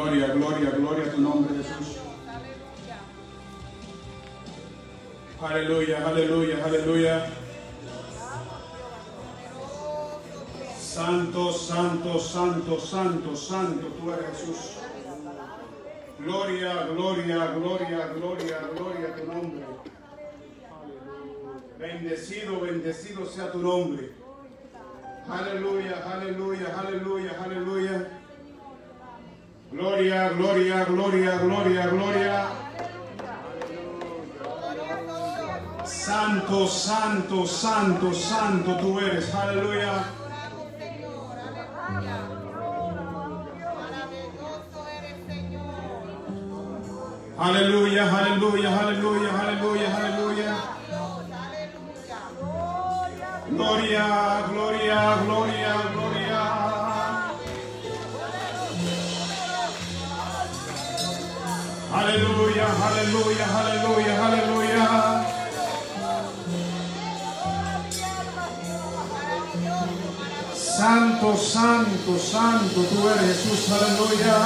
Gloria, gloria, gloria a tu nombre, Jesús. Aleluya, aleluya, aleluya. Santo, santo, santo, santo, santo, tú eres Jesús. Gloria, gloria, gloria, gloria, gloria a tu nombre. Bendecido, bendecido sea tu nombre. Aleluya, aleluya, aleluya, aleluya. Gloria, gloria, gloria, gloria, gloria. Santo, santo, santo, santo tú eres. Aleluya. Aleluya, aleluya, aleluya, aleluya, aleluya. Gloria, gloria, gloria, gloria. Aleluya, aleluya, aleluya, aleluya. Santo, santo, santo, tú eres Jesús, aleluya.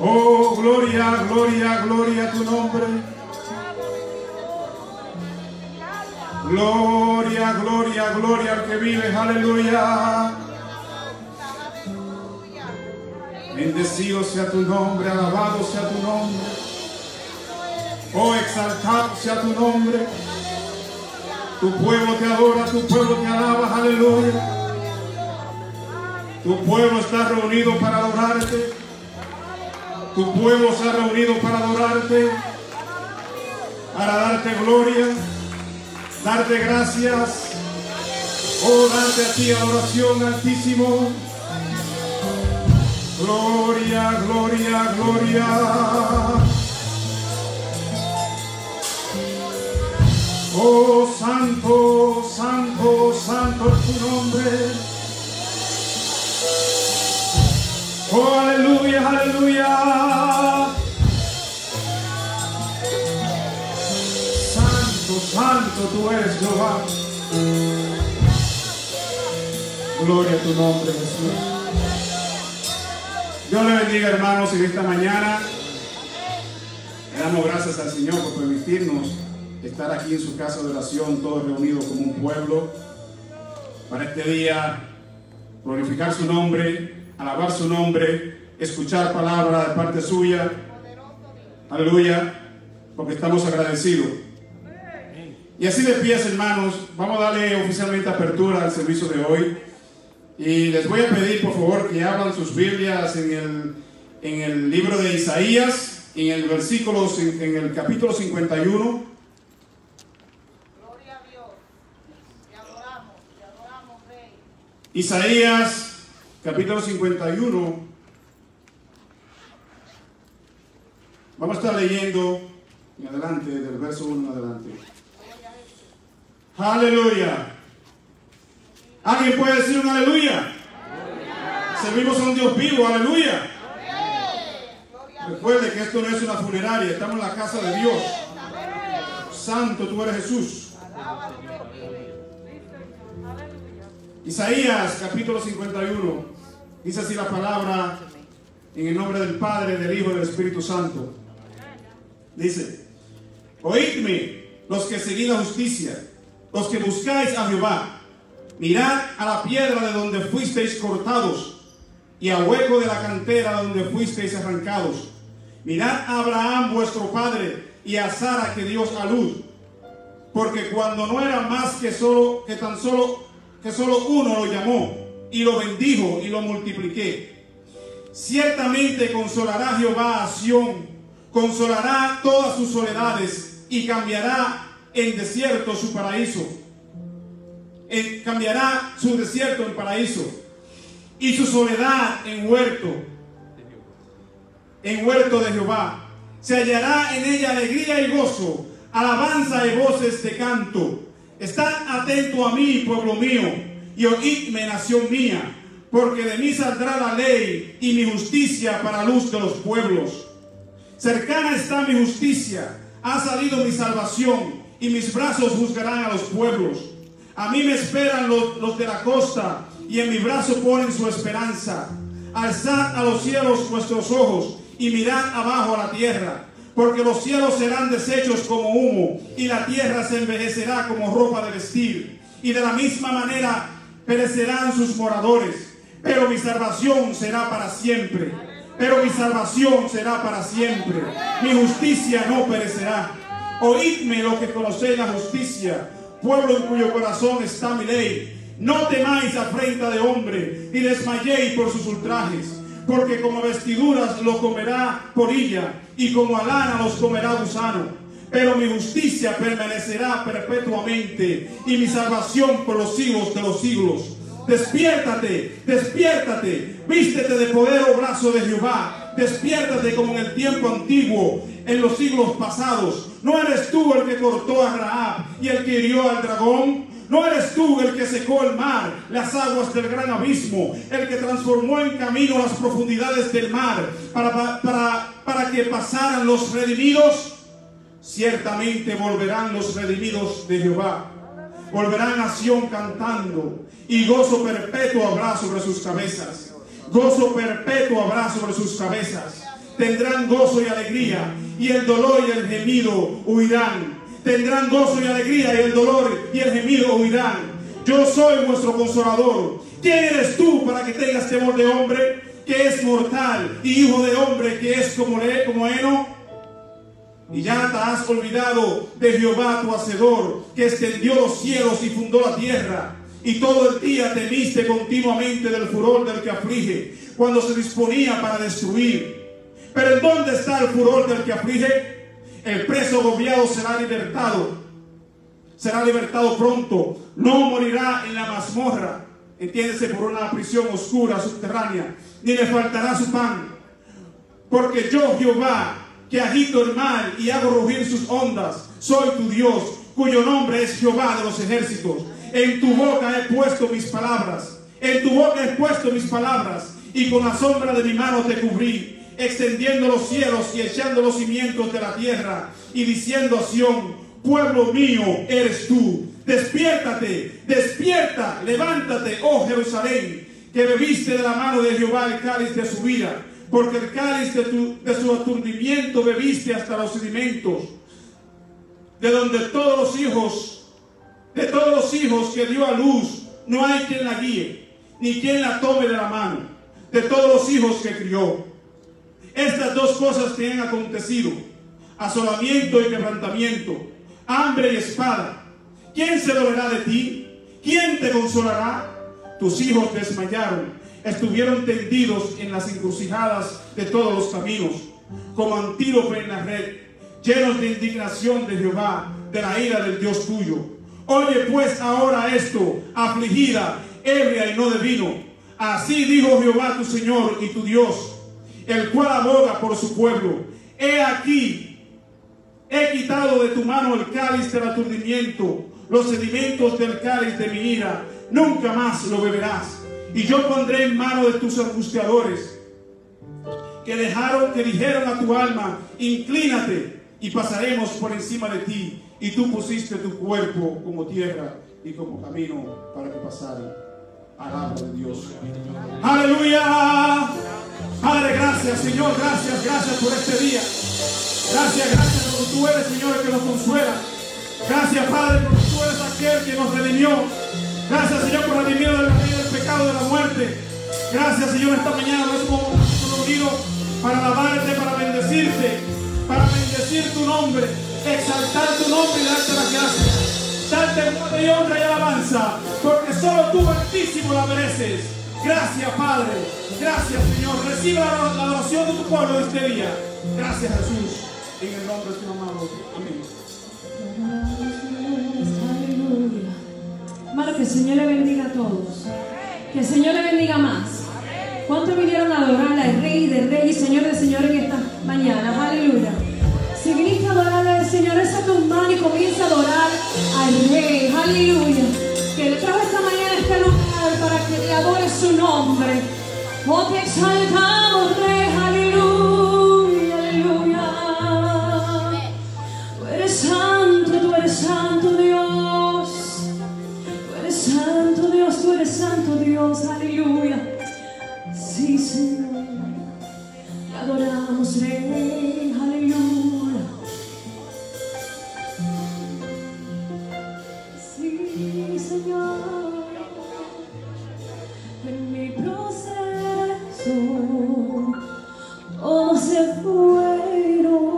Oh, gloria, gloria, gloria a tu nombre. Gloria, gloria, gloria al que vive, aleluya. Bendecido sea tu nombre, alabado sea tu nombre. Oh, exaltado sea tu nombre. Tu pueblo te adora, tu pueblo te alaba, aleluya. Tu pueblo está reunido para adorarte. Tu pueblo se ha reunido para adorarte, para darte gloria, darte gracias. Oh, darte a ti adoración altísimo. Gloria, gloria, gloria. Oh, santo, santo, santo es tu nombre. Oh, aleluya, aleluya. Santo, santo tú eres Jehová. Gloria a tu nombre, Jesús. Dios le bendiga, hermanos, en esta mañana. Le damos gracias al Señor por permitirnos estar aquí en su casa de oración, todos reunidos como un pueblo, para este día glorificar su nombre, alabar su nombre, escuchar palabra de parte suya. Aleluya, porque estamos agradecidos. Y así de pies, hermanos, vamos a darle oficialmente apertura al servicio de hoy. Y les voy a pedir, por favor, que abran sus Biblias en el, en el libro de Isaías, en el versículo, en el capítulo 51. Gloria a Dios. Te adoramos, te adoramos, Rey. Isaías, capítulo 51. Vamos a estar leyendo en adelante, del verso 1 en adelante. Aleluya. ¿Alguien puede decir un aleluya? Servimos a un Dios vivo, aleluya. Recuerde que esto no es una funeraria, estamos en la casa de Dios. Santo, tú eres Jesús. Isaías capítulo 51. Dice así la palabra en el nombre del Padre, del Hijo y del Espíritu Santo. Dice, oídme los que seguís la justicia, los que buscáis a Jehová. Mirad a la piedra de donde fuisteis cortados y al hueco de la cantera de donde fuisteis arrancados. Mirad a Abraham vuestro padre y a Sara que Dios a luz. Porque cuando no era más que solo que tan solo que solo uno lo llamó y lo bendijo y lo multipliqué. Ciertamente consolará Jehová a Sión, consolará todas sus soledades y cambiará en desierto su paraíso. En- cambiará su desierto en paraíso y su soledad en huerto, en huerto de Jehová. Se hallará en ella alegría y gozo, alabanza y voces de canto. Estad atento a mí, pueblo mío, y oídme, nación mía, porque de mí saldrá la ley y mi justicia para luz de los pueblos. Cercana está mi justicia, ha salido mi salvación, y mis brazos juzgarán a los pueblos. A mí me esperan los, los de la costa, y en mi brazo ponen su esperanza. Alzad a los cielos vuestros ojos y mirad abajo a la tierra, porque los cielos serán deshechos como humo y la tierra se envejecerá como ropa de vestir. Y de la misma manera perecerán sus moradores, pero mi salvación será para siempre. Pero mi salvación será para siempre. Mi justicia no perecerá. Oídme lo que conocéis la justicia, pueblo en cuyo corazón está mi ley. No temáis afrenta de hombre, ni desmayéis por sus ultrajes, porque como vestiduras lo comerá porilla, y como a lana los comerá gusano. Pero mi justicia permanecerá perpetuamente, y mi salvación por los siglos de los siglos. Despiértate, despiértate, vístete de poder, oh brazo de Jehová. Despiértate como en el tiempo antiguo, en los siglos pasados. ¿No eres tú el que cortó a Raab y el que hirió al dragón? ¿No eres tú el que secó el mar, las aguas del gran abismo, el que transformó en camino las profundidades del mar para, para, para que pasaran los redimidos? Ciertamente volverán los redimidos de Jehová. Volverán a Sión cantando y gozo perpetuo habrá sobre sus cabezas. Gozo perpetuo habrá sobre sus cabezas. Tendrán gozo y alegría y el dolor y el gemido huirán. Tendrán gozo y alegría y el dolor y el gemido huirán. Yo soy vuestro consolador. ¿Quién eres tú para que tengas temor de hombre que es mortal y hijo de hombre que es como, le, como heno? Y ya te has olvidado de Jehová tu hacedor, que extendió los cielos y fundó la tierra. Y todo el día temiste continuamente del furor del que aflige, cuando se disponía para destruir. Pero ¿en dónde está el furor del que aflige? El preso agobiado será libertado. Será libertado pronto. No morirá en la mazmorra. Entiéndese por una prisión oscura, subterránea. Ni le faltará su pan. Porque yo, Jehová, que agito el mar y hago rugir sus ondas, soy tu Dios, cuyo nombre es Jehová de los ejércitos. En tu boca he puesto mis palabras. En tu boca he puesto mis palabras. Y con la sombra de mi mano te cubrí extendiendo los cielos y echando los cimientos de la tierra y diciendo a Sión, pueblo mío eres tú. Despiértate, despierta, levántate, oh Jerusalén, que bebiste de la mano de Jehová el cáliz de su vida, porque el cáliz de, tu, su aturdimiento bebiste hasta los sedimentos, de donde todos los hijos, de todos los hijos que dio a luz, no hay quien la guíe, ni quien la tome de la mano, de todos los hijos que crió. Estas dos cosas te han acontecido, asolamiento y quebrantamiento, hambre y espada. ¿Quién se dolerá de ti? ¿Quién te consolará? Tus hijos desmayaron, estuvieron tendidos en las encrucijadas de todos los caminos, como antílope en la red, llenos de indignación de Jehová, de la ira del Dios tuyo. Oye pues ahora esto, afligida, ebria y no de vino. Así dijo Jehová tu Señor y tu Dios el cual aboga por su pueblo. He aquí, he quitado de tu mano el cáliz del aturdimiento, los sedimentos del cáliz de mi ira, nunca más lo beberás. Y yo pondré en mano de tus angustiadores, que dejaron, que dijeron a tu alma, inclínate y pasaremos por encima de ti. Y tú pusiste tu cuerpo como tierra y como camino para que pasara. Alaba de Dios. Aleluya. Padre, gracias, Señor, gracias, gracias por este día. Gracias, gracias porque tú eres, Señor, que nos consuela. Gracias, Padre, porque tú eres aquel que nos redimió. Gracias, Señor, por redimirnos del reino del pecado de la muerte. Gracias, Señor, esta mañana nos hemos reunido para alabarte, para bendecirte, para bendecir tu nombre, exaltar tu nombre y darte las gracias. Darte gloria y honra y alabanza, porque solo tú, Altísimo, la mereces. Gracias, Padre. Gracias, Señor. Reciba la, adoración de tu pueblo este día. Gracias, Jesús. En el nombre de tu amado. Amén. Aleluya. Que el Señor le bendiga a todos. Que el Señor le bendiga más. ¿Cuántos vinieron a adorar al Rey de Rey y Señor de Señor en esta mañana? Aleluya. Si viniste a adorar al Señor, esa tu mano y comienza a adorar al Rey. Aleluya. Que le trajo esta mañana este lugar para que le adore su nombre. Oh, te exaltamos, Rey. Aleluya. Aleluya. Tú eres santo, tú eres santo Dios. Tú eres santo Dios, tú eres santo Dios, aleluya. Sí, Señor. Te adoramos, Rey. Aleluya. Se fueron.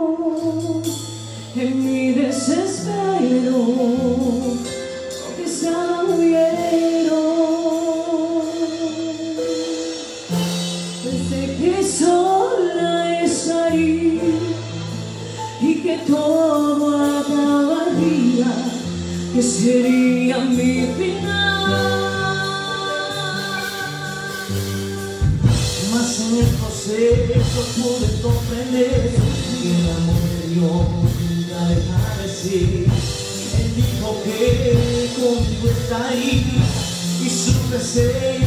Su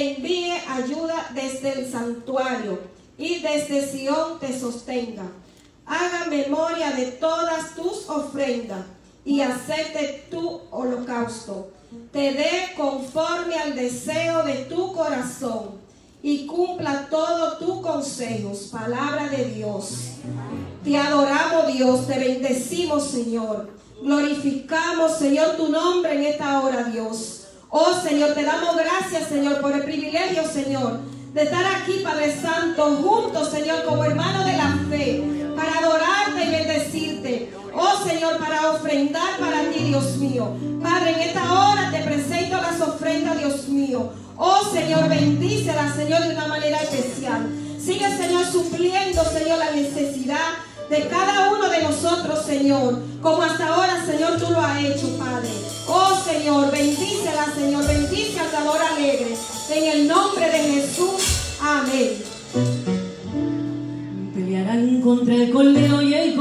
Envíe ayuda desde el santuario y desde Sión te sostenga. Haga memoria de todas tus ofrendas y acepte tu holocausto. Te dé conforme al deseo de tu corazón y cumpla todos tus consejos. Palabra de Dios. Te adoramos Dios, te bendecimos Señor. Glorificamos Señor tu nombre en esta hora Dios. Oh Señor, te damos gracias Señor por el privilegio Señor de estar aquí Padre Santo juntos Señor como hermanos de la fe para adorarte y bendecirte. Oh Señor, para ofrendar para ti Dios mío. Padre, en esta hora te presento las ofrendas Dios mío. Oh Señor, bendícela Señor de una manera especial. Sigue Señor supliendo Señor la necesidad de cada uno de nosotros, Señor, como hasta ahora, Señor, tú lo has hecho, Padre. Oh, Señor, bendícela, Señor, bendice al dador alegre. En el nombre de Jesús, amén. Pelearán contra y el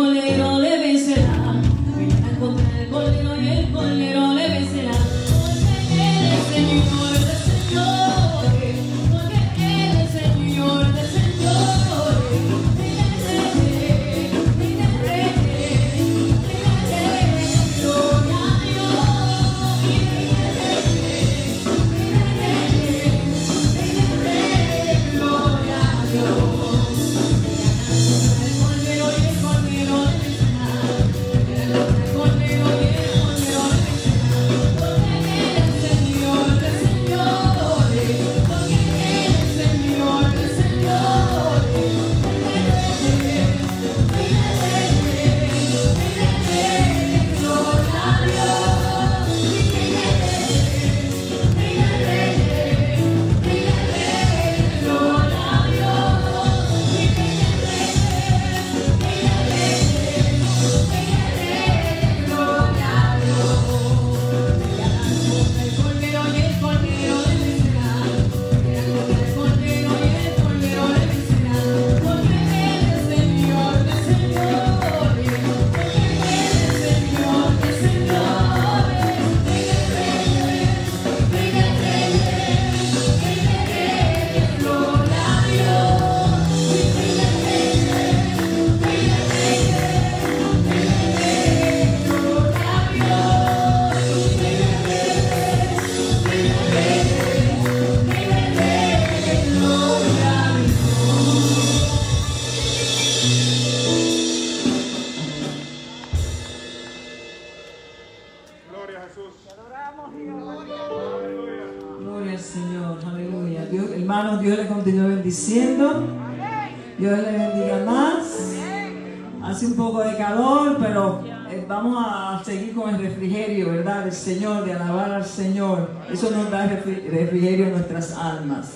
Señor, de alabar al Señor. Eso nos da refri- refrigerio a nuestras almas.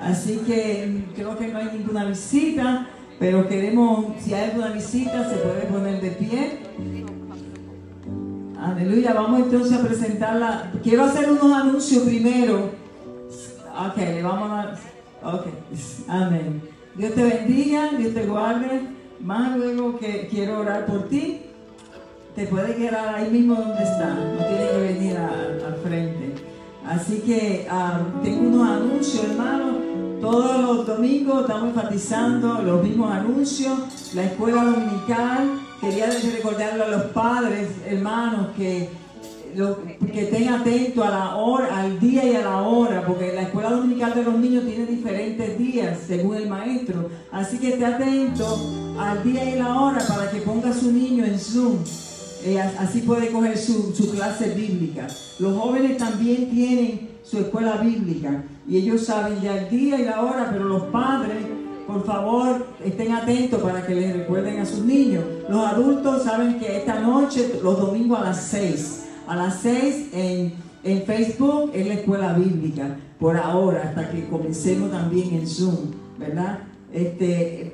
Así que creo que no hay ninguna visita, pero queremos, si hay alguna visita, se puede poner de pie. Aleluya, vamos entonces a presentarla. Quiero hacer unos anuncios primero. Ok, vamos a. Ok, amén. Dios te bendiga, Dios te guarde. Más luego que quiero orar por ti, te puede quedar ahí mismo donde está, no tiene que venir al frente. Así que ah, tengo unos anuncios, hermano. Todos los domingos estamos enfatizando los mismos anuncios. La escuela dominical, quería recordarle a los padres, hermanos, que, que estén atentos a la hora, al día y a la hora, porque la escuela dominical de los niños tiene diferentes días según el maestro. Así que esté atento al día y la hora para que ponga a su niño en Zoom. Eh, as- así puede coger su, su clase bíblica. Los jóvenes también tienen su escuela bíblica y ellos saben ya el día y la hora, pero los padres, por favor, estén atentos para que les recuerden a sus niños. Los adultos saben que esta noche, los domingos a las 6, A las 6 en, en Facebook es la escuela bíblica, por ahora, hasta que comencemos también en Zoom, ¿verdad? Este,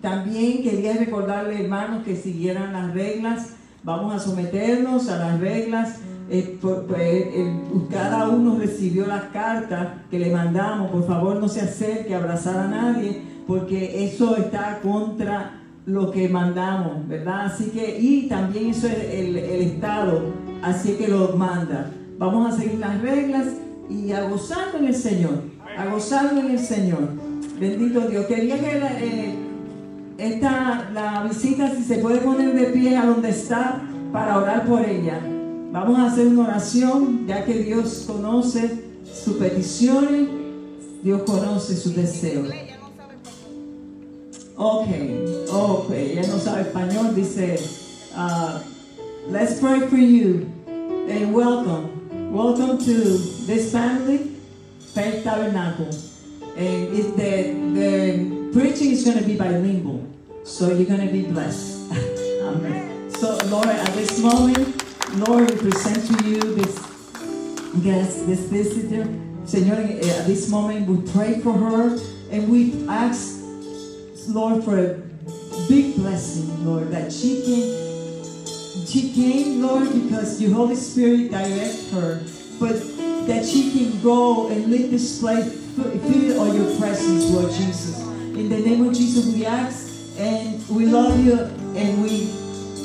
también quería recordarle, hermanos, que siguieran las reglas. Vamos a someternos a las reglas. Eh, eh, cada uno recibió las cartas que le mandamos. Por favor, no se acerque a abrazar a nadie, porque eso está contra lo que mandamos, ¿verdad? Así que, y también eso es el, Estado, así que lo manda. Vamos a seguir las reglas y a gozarnos en el Señor, a en el Señor. Bendito Dios. Quería que eh, esta, la visita, si se puede poner de pie a donde está para orar por ella. Vamos a hacer una oración, ya que Dios conoce sus peticiones, Dios conoce sus deseos. Ok, ok, ella no sabe español, dice, uh, let's pray for you and welcome. Welcome to this family, Faith Tabernacle. And it, the, the preaching is going to be bilingual, so you're going to be blessed. Amen. So, Lord, at this moment, Lord, we present to you this guest, this visitor. Señor, eh, at this moment, we pray for her and we ask Lord, for a big blessing, Lord, that she can, she came, Lord, because your Holy Spirit direct her, but that she can go and leave this place filled of your presence, Lord Jesus. In the name of Jesus, we ask and we love you and we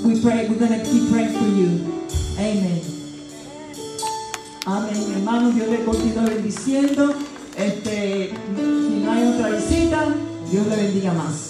we pray. We're gonna keep praying for you. Amen. Amén, hermanos, Dios le continúe bendiciendo. Este, si no hay otra visita, Dios le bendiga más.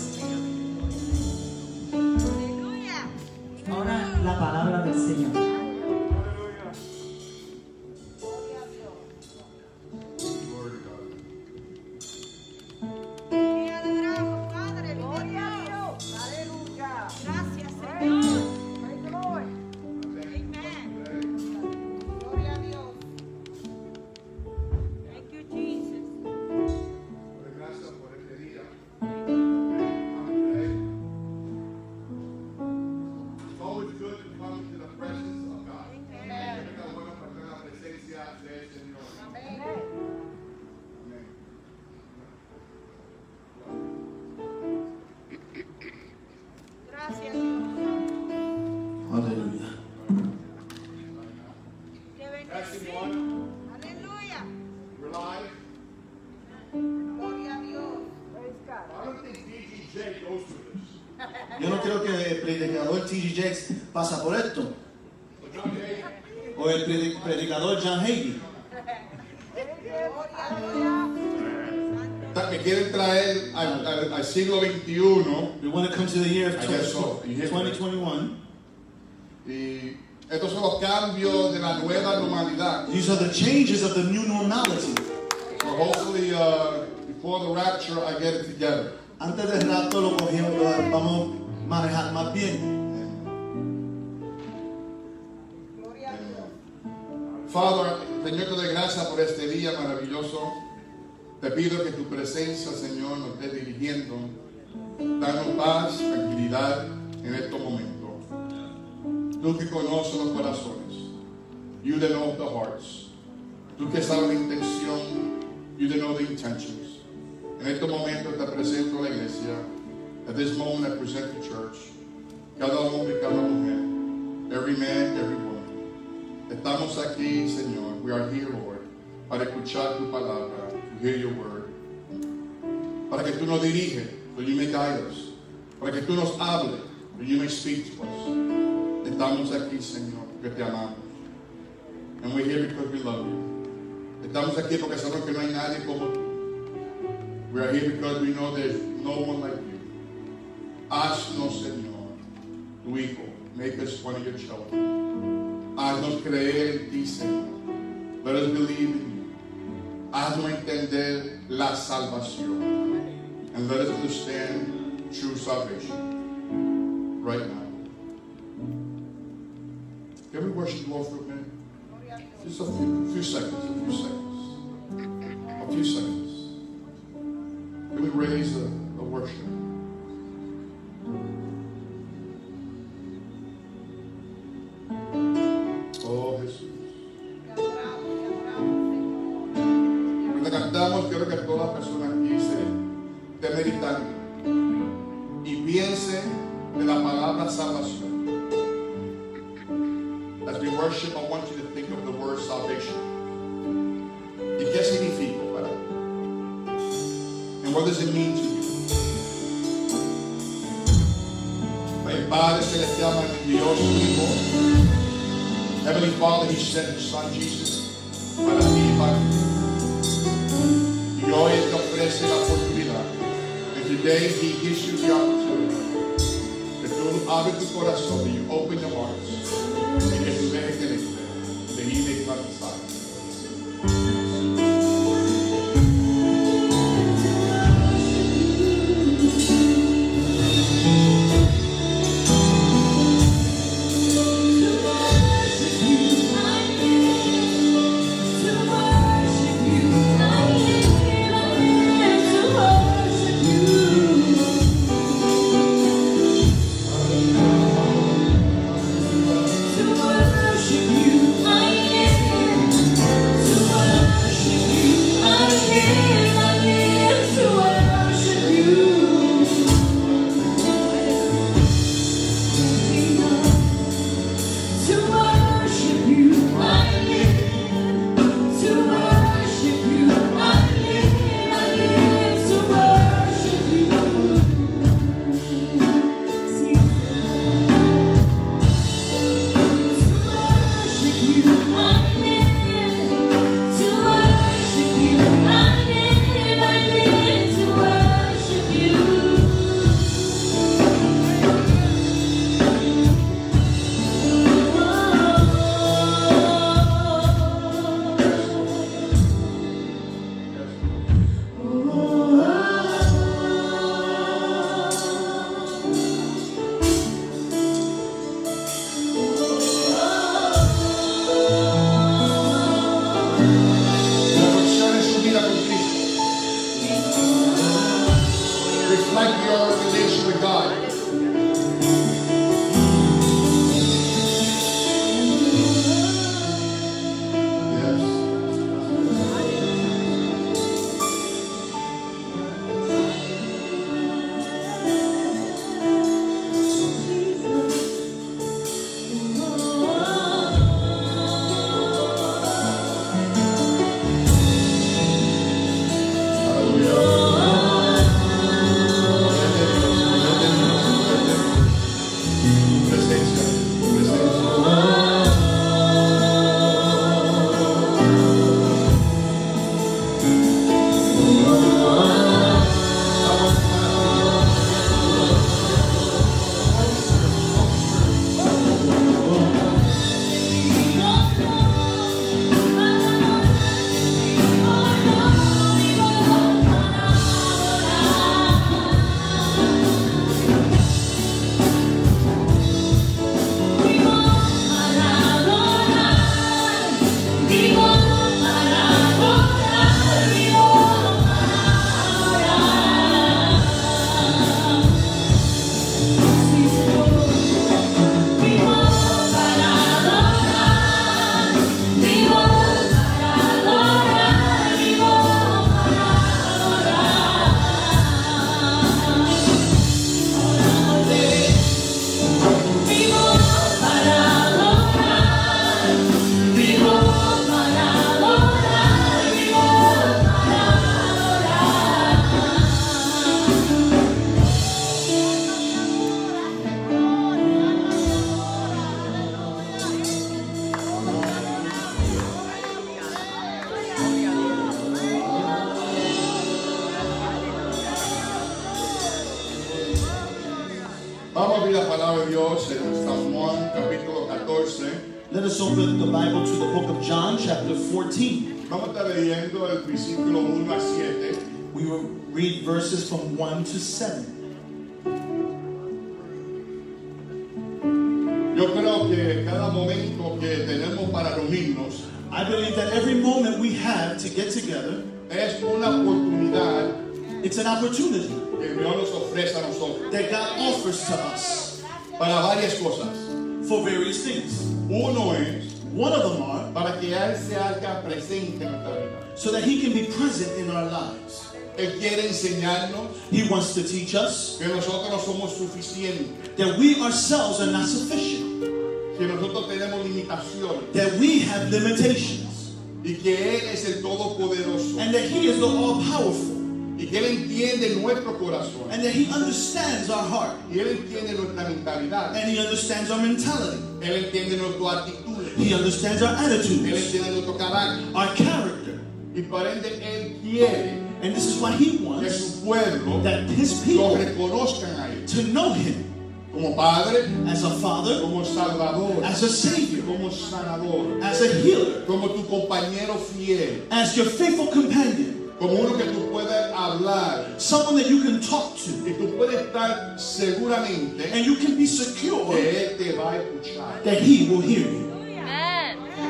Te pido que tu presencia, Señor, nos esté dirigiendo. Danos paz, tranquilidad en estos momentos. Tú que conoces los corazones. You that know the hearts. Tú que sabes la intención. You that know the intentions. En estos momentos te presento a la iglesia. At this moment I present the church. Cada hombre cada mujer. Every man, every woman. Estamos aquí, Señor. We are here, Lord, para escuchar tu palabra, hear your word. Para que tú nos diriges, so you may guide us. Para que tú nos hables, so you may speak to us. Estamos aquí, Señor, porque te amamos. And we're here because we love you. Estamos aquí porque sabemos que no hay nadie como tú. We are here because we know there's no one like you. Haznos, Señor, tu Hijo. Make us one of your children. Haznos creer en ti, Señor. Let us believe in you. Haznos entender la salvación. And let us understand true salvation. Right now. Can we worship the Lord for a minute? Just a few, few seconds, a few seconds. A few seconds. So that He can be present in our lives. Él quiere enseñarnos He wants to teach us que nosotros no somos suficientes, that we ourselves are not sufficient, que nosotros tenemos limitaciones. That we have limitations, y que Él es el Todopoderoso. And that He is the all powerful, y que Él entiende nuestro corazón. And that He understands our heart, y Él entiende nuestra mentalidad, and He understands our mentality, Él entiende nuestra actitud, He understands our Él attitudes, entiende nuestro carácter. Our character, y por ende Él quiere and this is why He que wants su pueblo that His people reconozcan a Él to know Him como Padre, as a Father, como Salvador, as a Savior, como Sanador, as a healer, como tu compañero fiel, as your faithful companion, como uno que tú puedes hablar someone that you can talk to, y tú puedes estar seguramente and you can be secure que Él te va a escuchar. that He will hear you.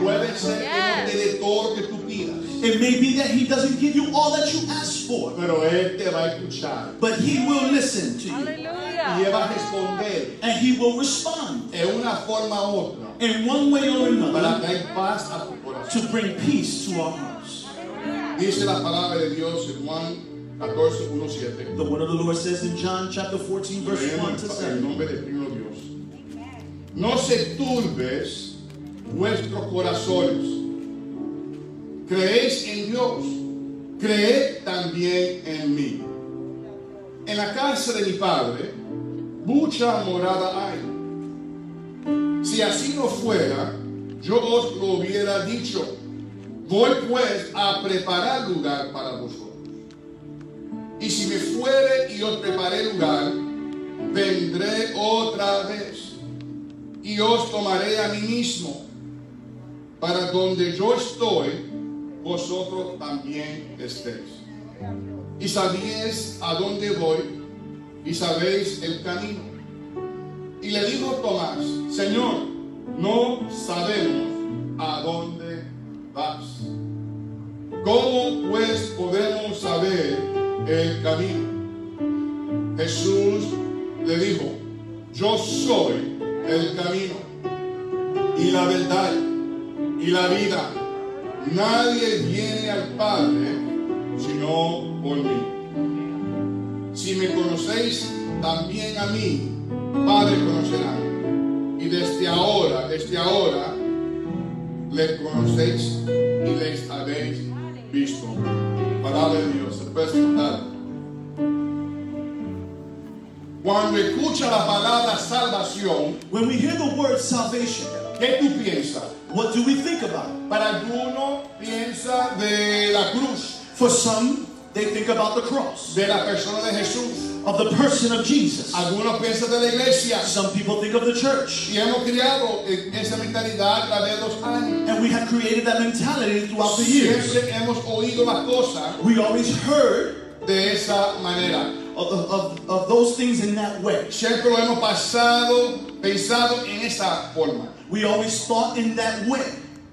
Puede ser que no dé todo lo que tú pidas, It may be that He doesn't give you all that you ask for, pero Él te va a escuchar but He will listen to you, y Él va a responder and He will respond en una forma u otra in one way or para another traer paz a tu corazón. to bring peace to our hearts. Dice la palabra de Dios en Juan 14, 1, 7. The word of the Lord says in John chapter 14, verse 1 to 7. nombre del Dios. No se turbes vuestros corazones. Creéis en Dios. Creed también en mí. En la casa de mi padre, mucha morada hay. Si así no fuera, yo os lo hubiera dicho. Voy pues a preparar lugar para vosotros. Y si me fuere y os preparé lugar, vendré otra vez y os tomaré a mí mismo, para donde yo estoy, vosotros también estéis. Y sabéis a dónde voy y sabéis el camino. Y le dijo Tomás, Señor, no sabemos a dónde vas. ¿Cómo pues podemos saber el camino? Jesús le dijo, yo soy el camino y la verdad y la vida. Nadie viene al Padre sino por mí. Si me conocéis también a mí, Padre conocerán. Y desde ahora, desde ahora, le conocéis y les habéis visto. Palabra de Dios, se puede sentar. Cuando escucha la palabra salvación, When we hear the word salvation, ¿qué tú piensas? What do we think about? Para algunos piensa de la cruz, For some, they think about the cross, de la persona de Jesús. of the person of Jesus. Algunos piensan de la iglesia. Some people think of the church. Y hemos criado esa mentalidad a través de los años. And we have created that mentality throughout the years. Siempre hemos oído las cosas We always heard de esa manera. of, of, of those things in that way. Siempre lo hemos pasado, pensado en esa forma. We always thought in that way.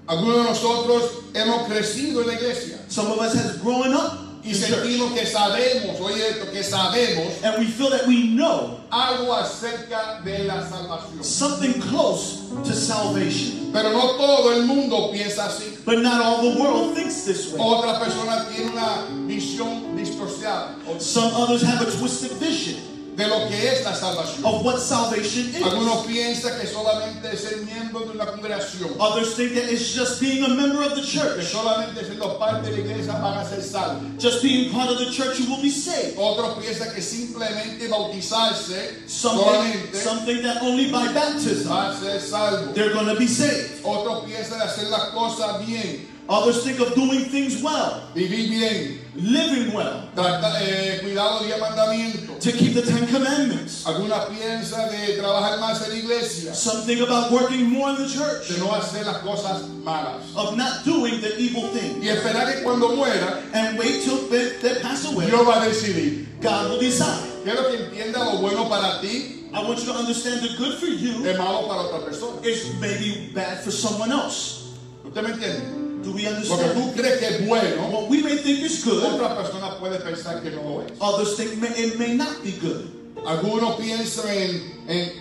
Algunos de nosotros hemos crecido en la iglesia Some of us has grown up y sentimos que sabemos, oye esto, que sabemos And we feel that we know algo acerca de la salvación. something close to salvation. Pero no todo el mundo piensa así. But not all the world thinks this way. Otra persona tiene una visión distorsionada Some others have a twisted vision de lo que es la salvación. of what salvation is. Algunos piensan que solamente ser miembro de una congregación, Others think that it's just being a member of the que church. solamente siendo parte de la iglesia van a ser salvos. Just being part of the church, you will be saved. Otros piensan que simplemente bautizarse Some think, solamente some think that only by baptism va a ser salvo. they're going to be saved. Otros piensan hacer las cosas bien, Others think of doing things well, vivir bien, living well, eh, cuidar los diez mandamientos. to keep the Ten Commandments. Algunas piensan de trabajar más en la iglesia, Some think about working more in the church, de no hacer las cosas malas. of not doing the evil thing, Y esperar que cuando muera, and wait till they, they pass away. Dios va a decidir. God will decide. Quiero que entienda lo bueno para ti I want you to understand the good for you es malo para otra persona. is maybe bad for someone else. ¿Usted me entiende? Do we Porque understand? tú crees que es bueno, What we may think is good, otra persona puede pensar que no lo es. others think may, it may not be good. Algunos piensan en, en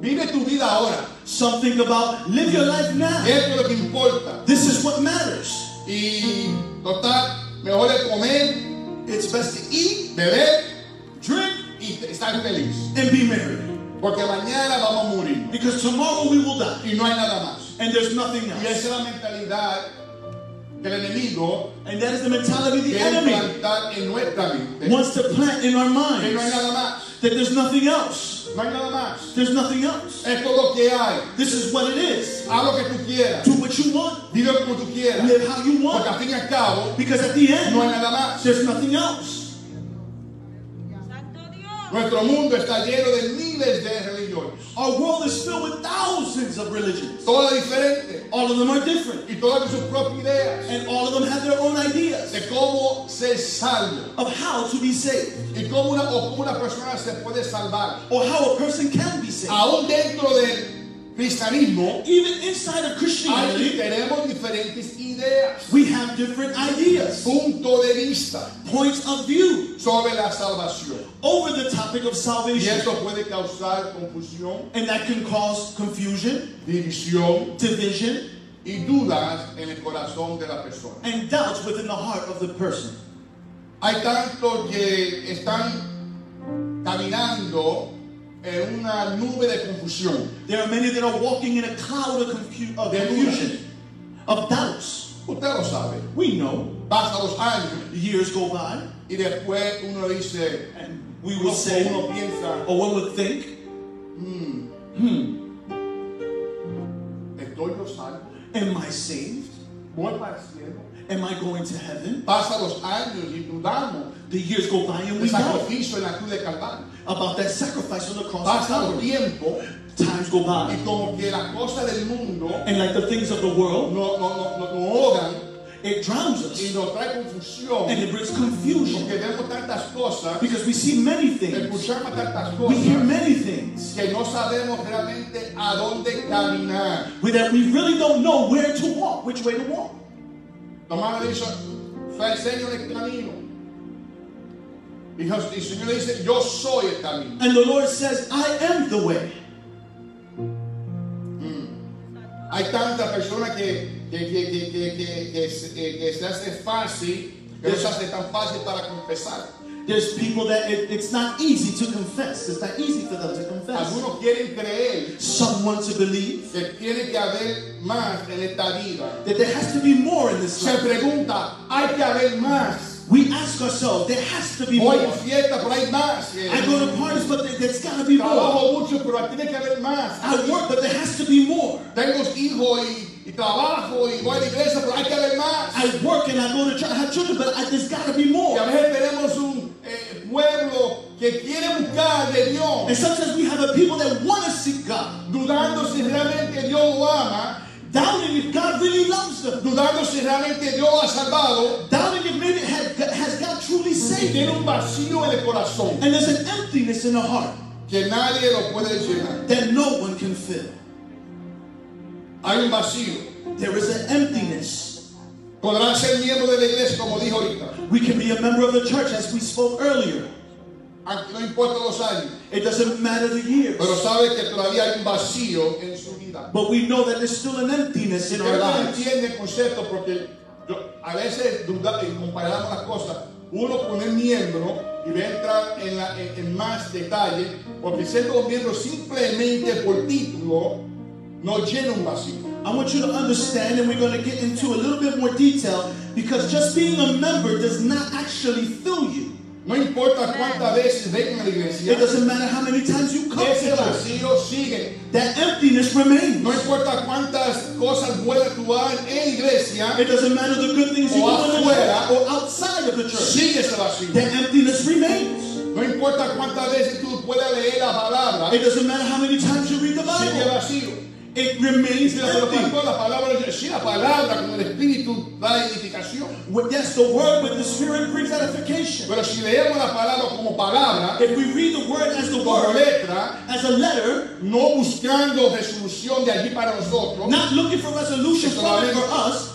Vive tu vida ahora. Some think about live your life now. Esto es lo que importa. This is what matters. Y total, mejor es comer, It's best to eat, beber drink, y estar feliz. and be merry. Porque mañana vamos a morir. Because tomorrow we will die. Y no hay nada más. And there's nothing Y else. esa es la mentalidad del enemigo And that is the mentality of the enemy wants to plant in our no minds más. that there's nothing else. No hay nada más. There's nothing else. Es lo que hay. This is what it is. Haz lo que tú quieras. Do what you want. Vive como tú. Live how you want. fin y al cabo, Because at the end, no hay nada más. there's nothing else. Nuestro mundo está lleno de miles de religiones. Our world is filled with thousands of religions. Todas diferentes. All of them are different. Y todas sus propias ideas. And all of them have their own ideas De cómo ser salvo. of how to be saved Y cómo una, o cómo una persona se puede salvar. or how a person can be saved. Aún dentro del cristianismo, Even inside of Christianity, tenemos diferentes ideas. we have different ideas, Punto de vista points of view sobre la salvación. over the topic of Y salvation. puede causar confusión, And that can cause confusion, división division, y dudas en el corazón de la persona. and doubts within the heart of the person. Hay tantos que están caminando en una nube de confusión. There are many that are walking in a cloud of, confu- of confusion, of doubts. Usted lo sabe. We know Pasa los años years go by, y después uno dice, and we will say, uno piensa, or one would think, hmm, hmm, estoy yo salvo, Am I saved? voy para el cielo. Am I going to heaven? Pasa los años y dudamos. The years go by and we sacrificio en la cruz de Calvario. about that sacrifice on the cross Pasa el tiempo Times go y by, como que las cosas del mundo and like the things of the world, no, no, no, nos ahogan it drowns y us, nos trae confusión. And it brings confusion. Porque vemos tantas cosas, because we see many things, escuchamos tantas we hear many things, que no sabemos realmente a dónde caminar. that we really don't know where to walk, which way to walk. Tomás dice, fue el Señor el camino. Y el Señor dice, yo soy el camino. And the Lord says, I am the way. Hay tantas personas que, que, que, que, que, que, que- que se hace fácil, que no se hace tan fácil para confesar. There's people that it, it's not easy to confess. It's not easy for them to confess. Algunos quieren creer Some want to believe que tiene que haber más en esta vida. that there has to be more in this Se pregunta, hay que haber más. We ask ourselves, there has to be Voy more. fiesta, pero hay más. I go to parties, but there, there's got to be more. Mucho, pero tiene que haber más. I work, but there has to be more. Tengo hijos y, y trabajo y voy a la iglesia, pero hay que haber más. I work and I go to church. I have children, but I, there's got to be Y a more. veces tenemos un eh, pueblo que quiere buscar de And sometimes we have a people that want to seek God, dudando si realmente Dios lo ama, doubting if God really loves them, dudando si realmente Dios ha salvado, doubting if maybe has, has God truly saved tiene un vacío en el corazón And there's an emptiness in the heart que nadie lo puede llenar. that no one can fill. Hay un vacío. There is an emptiness. Podrán ser miembros de la iglesia, como dijo ahorita, We can be a member of the church as we spoke earlier. aunque no importa los años, It doesn't matter the years. pero sabe que todavía hay un vacío en su vida. But we know that there's still an emptiness in our lives. entiende el concepto porque yo- a veces duda, y comparamos las cosas. Uno con el miembro y va a entrar en, la- en- en más detalle porque siendo miembro simplemente por título nos llena un. I want you to understand, and we're going to get into a little bit more detail because just being a member does not actually fill you. No importa cuántas veces vengan a la iglesia, It doesn't matter how many times you come to ese vacío sigue. That emptiness remains. No importa cuántas cosas buenas tú hagas en iglesia, It doesn't matter the good things you do in the afuera. church or outside of the church. sigue ese vacío. That emptiness remains. No importa cuántas veces tú puedas leer la palabra, It doesn't matter how many times you read the Bible. sigue Bible. vacío. It remains Pero empty. pastor, la palabra, sí, la palabra con el Espíritu da edificación. Well, Yes, the word with the Spirit brings edification. Pero si leemos la palabra como palabra, If we read the word as the word, letra, as a letter, no buscando resolución de allí para nosotros, not looking for resolution from it for us,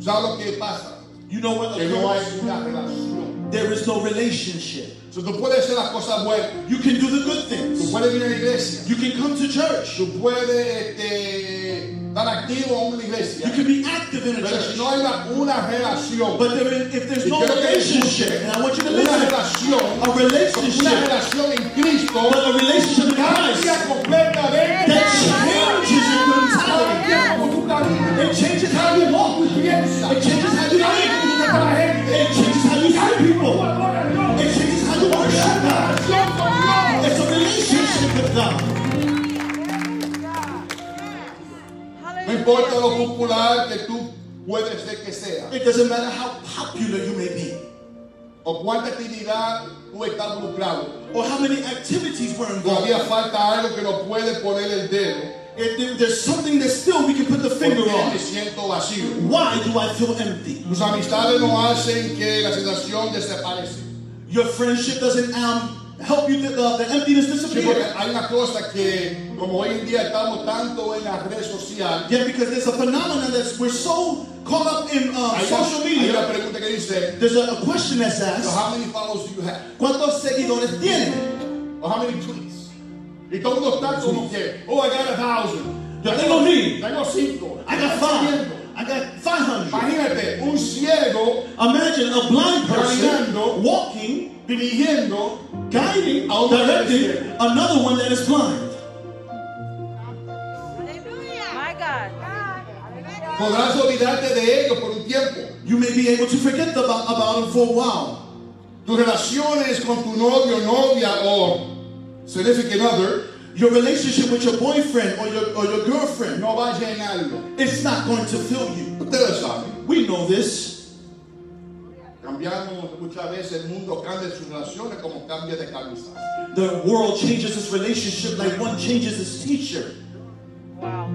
¿sabes lo que pasa? you know what Que no hay una relación. There is no relationship. So, tú puedes hacer las cosas buenas. You can do the good Tú things. puedes ir a la iglesia. You can come to church. Tú puedes este, estar activo en una iglesia. You can be active in a Pero church. no hay una, una relación, But there if there's no relationship, and I want you to una listen, relación, a una relationship, relación en Cristo, but a relationship in Christ completamente. that changes your mentality. Cambia como tú caminas. It changes how you walk. It changes how you think. It changes God. No importa lo popular que tú puedes ser que sea, It doesn't matter how popular you may be o cuánta actividad tú estás involucrado. or how many activities we're involved Todavía falta algo que nos puede poner el dedo. There's something that still we can put the finger on. me siento vacío. Why do I feel empty? Tus amistades no hacen que la sensación desaparezca. Your friendship doesn't um, help you, the, the, the emptiness Sí, porque hay una cosa que, como hoy en día estamos tanto en la red social, Yeah, because there's a phenomenon that's we're so caught up in uh, hay social una, hay una media. pregunta que dice, There's a, a question that's so asked: how many follows do you have? ¿Cuántos seguidores? Or how many tweets? Y todo el mundo está como que, oh, I got a thousand. Yo tengo mil. Tengo cinco. I got five. I got 500. Imagínate, un ciego Imagine a blind person Caminando. walking, dirigiendo guiding, A directing another one that is blind. My God. Podrás olvidarte de ellos por un tiempo. You may be able to forget about, about it for a while. Tus relaciones con tu novio, novia o significant other Your relationship with your boyfriend or your, or your girlfriend, no va a llenarlo. it's not going to fill you. Ustedes saben. We know this. Cambiamos muchas veces, el mundo cambia sus relaciones como cambia de camisa. The world changes its relationship like one changes its t-shirt. Wow.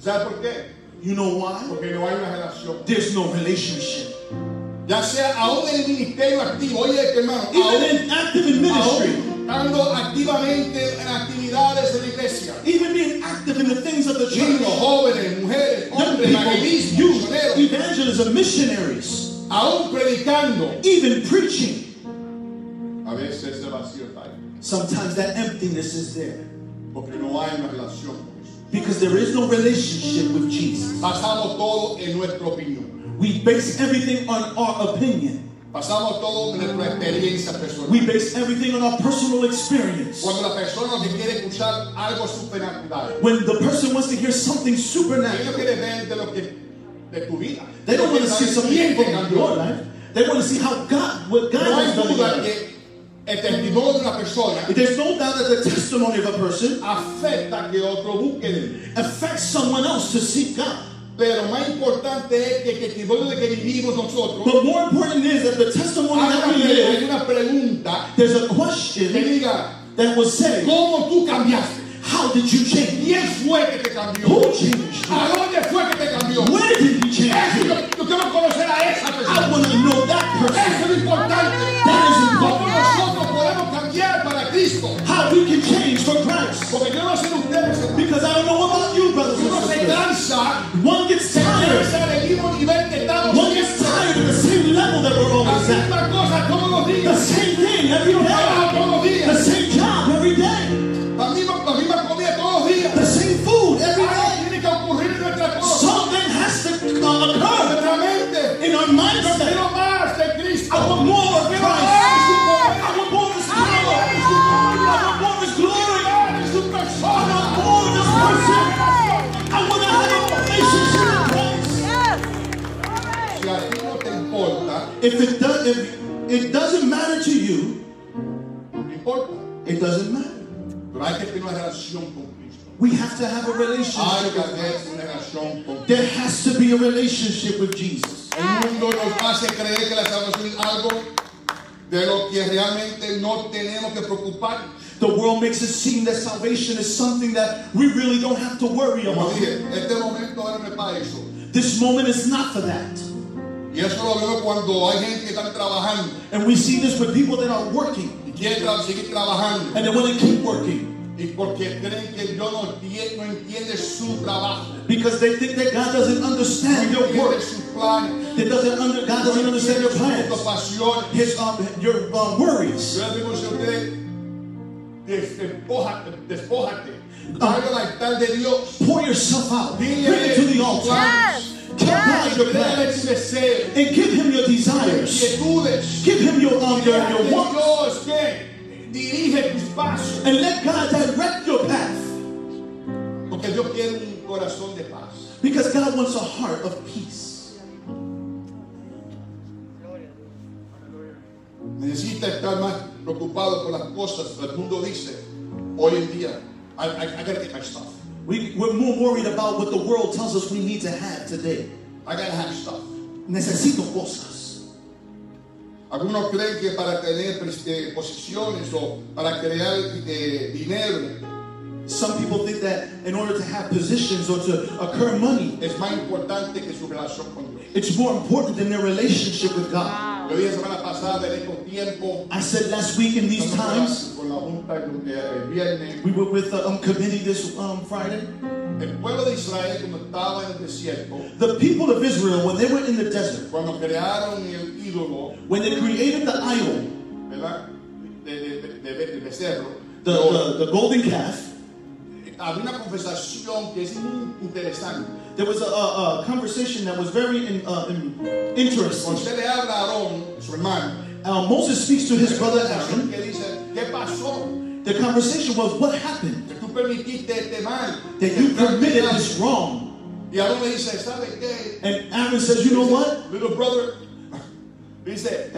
¿Sabes por qué? You know why? Porque no hay una relación. There's no relationship. Ya sea aún en el ministerio activo, oye hermano, Even aún, in active in ministry, aún estando activamente en actividades de la iglesia. even being active in the things of the church, Niños, jóvenes, mujeres, hombres, evangelistas, youth, evangelism, missionaries, aún predicando. even preaching. A veces ese vacío está ahí, Sometimes that emptiness is there porque no hay una relación because there is no relationship with Jesus. Basamos todo en nuestra opinión. We base everything on our opinion. Basamos todo en nuestra experiencia personal. We base everything on our personal experience. Cuando la persona que quiere escuchar algo supernatural, When the person wants to hear something supernatural, de de tu vida. they don't want to see something from your life. They want to see how God, what God No has done in your life. el testimonio de una persona There's no doubt that the testimony of a person afecta que otro busque de affects someone else to seek God. Pero más importante es que el testimonio de que vivimos nosotros But more important is that the testimony that we una, hay live, una pregunta there's a que question diga, that was said, ¿cómo tú cambiaste? How did you change? ¿Quién fue que te cambió? Who changed ¿A dónde fue que te cambió? Where did change Eso, you? yo, yo quiero conocer a esa I persona. want to know that Eso person. es lo importante. That is ¿Cómo important. nosotros podemos cambiar para Cristo? How we can change for Christ. Porque yo no sé ustedes. Because I don't know about you, brothers uno and se sisters. cansa One gets tired. estar al mismo nivel que estamos One gets tired of the same level that we're always at. misma cosa todos los The same thing every day. If it does, if it doesn't matter to you, it doesn't matter. Pero hay que tener una relación con Cristo. We have to have a relationship que with Christ. tener una relación con Cristo. There has to be a relationship with Jesus. El mundo nos hace creer que la salvación es algo de lo que realmente no tenemos que preocupar. The world makes it seem that salvation is something that we really don't have to worry about. dije, este momento ahora no es para eso. This moment is not for that. Y eso lo veo cuando hay gente que está trabajando And we see this with people that are working y quieren seguir trabajando. and they want to keep working Y porque creen que Dios no entiende, no entiende su trabajo. because they think that God doesn't understand your work. that doesn't under, God doesn't understand your plans. His um, your um, worries. Yo le digo a usted, despójate, despójate. Vaya al altar de Dios. Pour yourself out. Bring it to the altar. planes. Your plans. deseos, And give him your desires. Give him your um, your, your wants. Dirige tus pasos. And let God direct your path. Porque Dios quiere un corazón de paz. Because God wants a heart of peace. Necesita estar más preocupado por las cosas. El mundo dice hoy en día, I, I, I gotta get my stuff. We, we're more worried about what the world tells us we need to have today. I gotta have stuff. Necesito cosas. Algunos creen que para tener eh, posiciones o para crear eh, dinero Some people think that in order to have positions or to occur money, es más importante que su relación con Dios. it's more important than their relationship with God. Yo dije semana pasada en estos tiempos I said last week in these times, con la junta el, el viernes, we were with the um, committee this um, Friday. el pueblo de Israel cuando estaba en el desierto, The people of Israel, when they were in the desert, cuando crearon el ídolo, when they created the idol, de, de, de- de becerro, the, the, the golden calf, había una conversación que es muy interesante. there was a, a, a conversation that was very in, uh, in- interesting. Usted le habla a Aarón, su hermano, Uh, Moses speaks to his brother Aaron. que dice, ¿qué pasó? The conversation was, what happened? Tú permitiste este mal. That you permitted this wrong. Y Aarón le dice, ¿sabe qué? And Aaron says, you know what? Little brother, dice,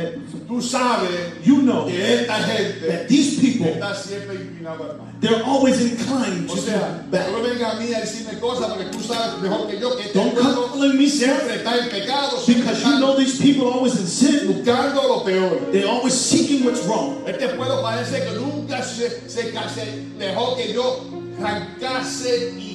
tú sabes You know que esta gente that these people, está siempre inclinado al mal. they're always inclined O to sea, do bad. No venga a mí a decirme cosas porque tú sabes mejor que yo que Don't come telling me siempre está en pecado, because you know these people are always in sin. buscando lo peor. They're always seeking what's wrong. Este pueblo parece que nunca se, se, se dejó que yo arrancase Egipto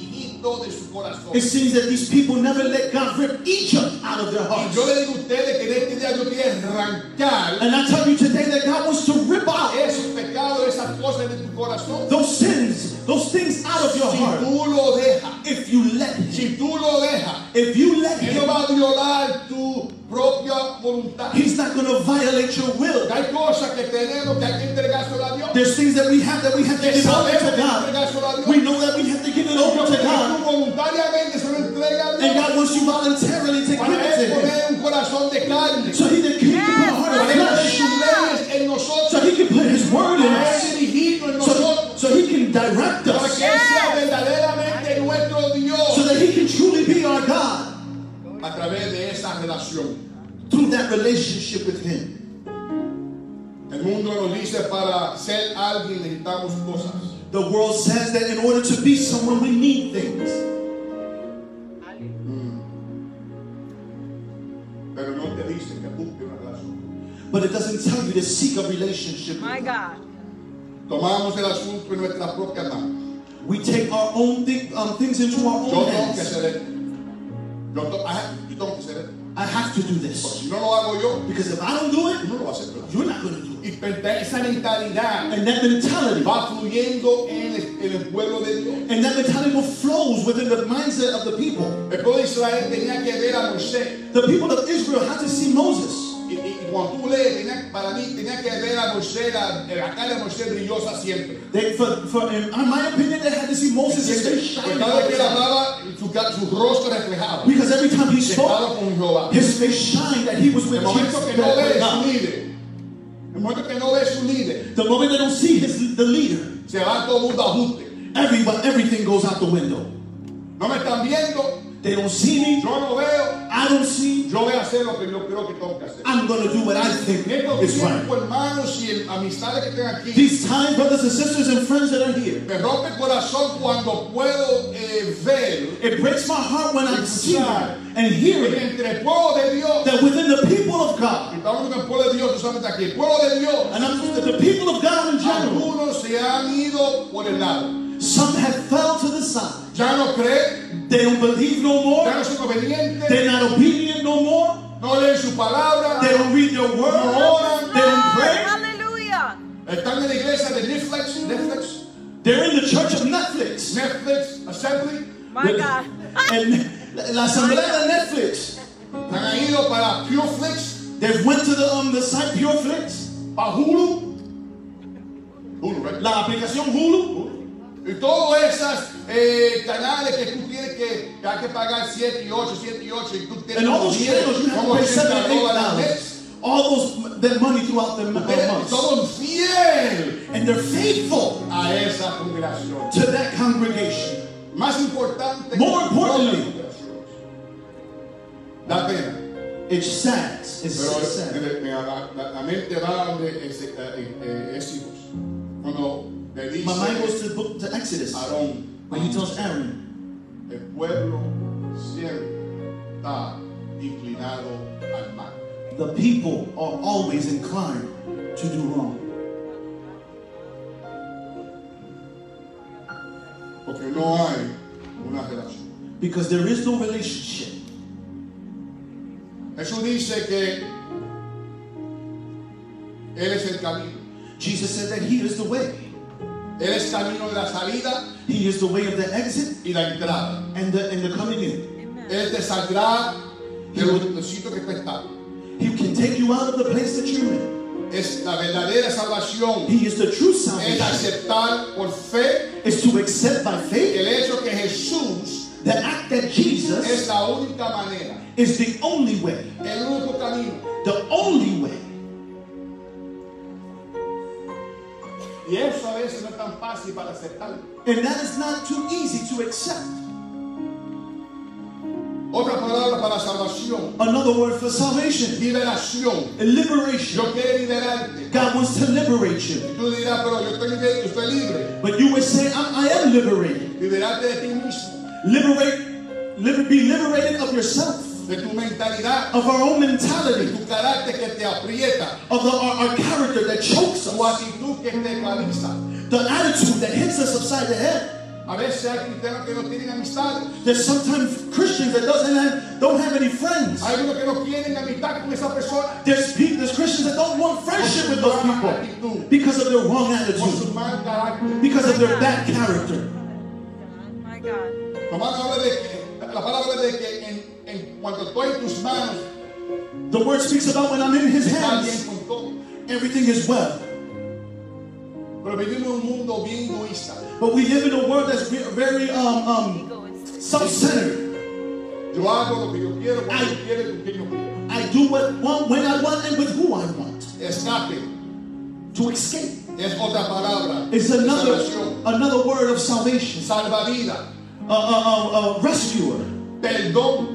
de su corazón. It seems that these people never let God rip Egypt out of their Y yo le digo a ustedes que en este día yo quiero arrancar And I tell you today that God wants to rip out esos pecados, esas cosas de tu corazón. those sins, those things out of your Si heart. tú lo dejas, If you let Him, si tú lo dejas, if you let Él no va a violar tu propia voluntad. He's not going to violate your will. Hay cosas que tenemos que hay que entregárselo a Dios. There's things that we have that we have to Que give over to que hay que God. entregárselo a Dios. We know that we have to give it over to God. voluntariamente se lo entrega a And God wants you voluntarily to give it Él to Him. un corazón de carne. So He can keep the heart of flesh. sus leyes en So. He can put His word in us. So, so He can direct Para us. que Él A través de esa relación. through that relationship with Him. El mundo nos dice para ser alguien necesitamos cosas. The world says that in order to be someone, we need things. Pero no te dice que busque una relación. But it doesn't tell you to seek a relationship. My God. Tomamos el asunto en nuestra propia mano. We take our own thi- um, things into our Yo own tengo que hands. Hacer esto. Yo, to- I have- tengo que hacer esto. I have to do this. Si no lo hago yo, Because if I don't do it, no lo hacer. ¿verdad? you're not going to do it. Y esa mentalidad And that mentality, va fluyendo en el, en el pueblo de Dios. and that mentality flows within the mindset of the people. El pueblo de Israel tenía que ver a Moisés. The people of Israel had to see Moses. Cuando tú lees, tenía- para mí tenía que ver a Moisés, la, la cara de Moisés brillosa siempre. They, for, for, in my opinion, they had to see Moses' shining. cada que él time. hablaba, su, ca- su rostro reflejaba. Because every time he spoke, his face shined that he was with El momento Jesus. que no el momento que no ve su líder, The moment they don't see his, the leader, se va todo mundo ajuste. everything goes out the window. No me están viendo, They don't see me. yo no veo, I don't see. yo voy a hacer lo que yo creo que tengo que hacer. I'm going to do what I think is right. hermanos y el- amistades que están aquí, These times, brothers and sisters and friends that are here, me rompe el corazón cuando puedo eh, ver it breaks my heart when I see and hear it, entre el pueblo de Dios, that within the people of God, y estamos en el pueblo de Dios, solamente aquí, el pueblo de Dios, and I'm, the people of God in general, algunos se han ido por el lado. some have fell to the side. Ya no creen, They don't believe no ya more. no son obedientes, They're not obedient no more. no leen su palabra, They don't read their word. They don't pray. Hallelujah. están en la iglesia de Netflix, Netflix, They're in the church of Netflix. Netflix Assembly, My God. And la asamblea de Netflix. Han ido para PureFlix, They've went to the um the site PureFlix, para Hulu. Hulu, right? la aplicación Hulu, Y todos esos eh, canales que tú tienes que, que hay que pagar 7 y 8, 7 y 8, y tú tienes and all como those 10, channels you have to como pay 80 seven and eight dólares. All those that money throughout the months, son fiel and they're faithful a esa congregación. to that congregation. Más importante More que importantly. todas. Da pena. It's sad. It's Pero sad. la, la- la mente va donde es, eh, eh, es hijos. Cuando le dice My mind goes to the book to Exodus, Aarón, when he tells Aaron, el pueblo siempre está inclinado al mal. the people are always inclined to do wrong. Porque no hay una relación. Because there is no relationship. Jesús dice que Él es el camino. Jesus said that he is the way. Él es camino de la salida He is the way of the exit y la entrada. and the and the coming in. Él te saldrá del sitio que tú estás. He can take you out of the place that you're in. Es la verdadera salvación. He is the true Es salvation. aceptar por fe Is to accept by faith el hecho que Jesús the act that es Jesus la única manera, is the only way, el único camino. the only way. Y eso a veces no es tan fácil para aceptarlo. And that is not too easy to accept. Otra palabra para salvación, Another word for salvation, liberación. liberation. Yo quiero liberarte. God wants to liberate you. Y tú dirás, pero yo estoy yo estoy libre. But you would say, I, I am liberated. Liberarte de ti mismo, Liberate, liber, be liberated of yourself, de tu mentalidad, of our own de mentality, tu carácter que te aprieta, of the, our, our character that chokes tu us, actitud que te esclaviza. the attitude that hits us upside the head. A veces hay cristianos que no tienen amistad. There's sometimes Christians that doesn't have, don't have any friends. Hay unos que no quieren amistad con esa persona There's people, there's Christians that don't want friendship with those people because of their wrong attitude, because of their bad character. Oh my God. Tomás habla de que, la palabra de que en, en cuando estoy en tus manos, The word speaks about when I'm in His hands, everything is well. Pero vivimos un mundo bien egoísta. But we live in a world that's very um, um, self-centered. Yo hago lo que yo quiero, cuando yo quiero, con quien yo quiero. I do what want when I want and with who I want Escape to escape. es otra palabra. It's another salvación. another word of salvation. Salvavidas, A, a, a, a rescuer, perdón,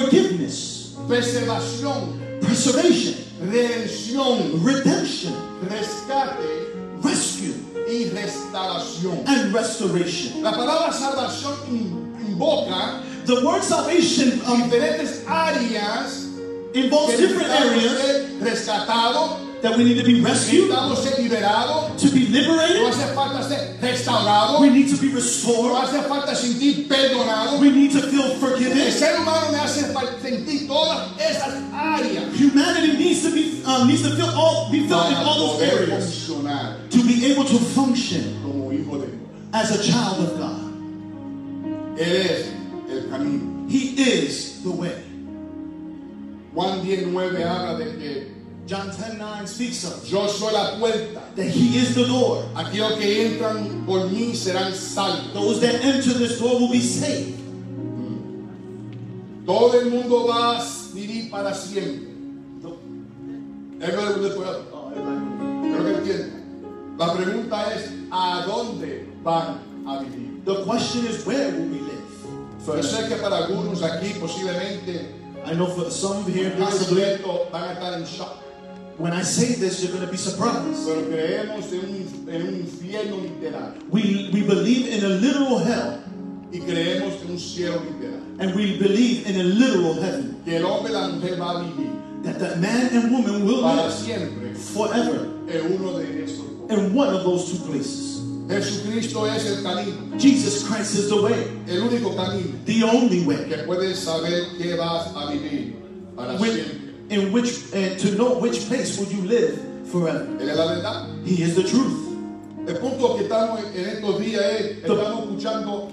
forgiveness, preservación, preservation, redención, redemption, rescate. Rescue, y restauración. and restoration. La palabra salvación in- invoca The word salvation um, diferentes áreas involves different areas. ser rescatados, that we need to be rescued, ser to be no liberated. hace falta ser We need to be no restored. hace falta sentir perdonado. We need to feel El forgiven. ser humano me hace falta sentir todas esas áreas Humanity needs to be um, needs to feel all be filled in all those areas funcionar to be able to function como hijo de as a child of God. Él el camino. He is the way. Juan 19 habla de que John 10 9 speaks of yo soy la puerta. that He is the door. Aquellos que entran por mí serán salvos. Those that enter this door will be saved. Todo el mundo va a vivir para siempre. Everybody will live forever. Creo que entienden. La pregunta es, ¿a dónde van a vivir? The question is, where will we live? Yo sé que para algunos aquí posiblemente I know for some here, possibly, van a estar en shock. When I say this, you're going to be surprised. Pero creemos en un, en un infierno literal We, we believe in a literal hell, y creemos en un cielo literal. and we believe in a literal heaven. Que el hombre y la mujer va a vivir That the man and woman will para live siempre forever en uno de esos in one of those two places. Jesucristo es el camino, Jesus Christ is the way, el único camino the only way. que puedes saber que vas a vivir para Which, siempre. In which, and to know which place would you live forever. Él es la verdad. He is the truth. El punto que estamos en estos días es, estamos escuchando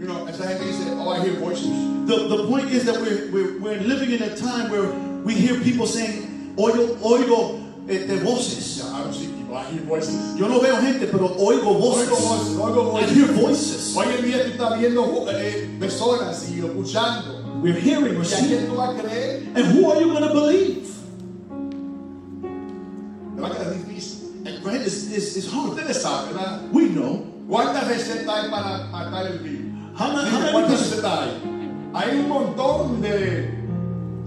You know, esa gente dice, oh, I hear voices. The, the point is that we're, we're, we're living in a time where we hear people saying, oigo, oigo este, voces. Yeah, I don't see people, I hear voices. Yo no veo gente, pero oigo voces. Oigo voces, oigo I voices. hear voices. Hoy en día tú estás viendo eh, personas y escuchando. We're hearing, we're ¿Y seeing. quién tú vas a creer? And who are you going to believe? We know. ¿Cuántas recetas hay para matar el virus? How many, Dime, how many, ¿Cuántas recetas hay? Hay un montón de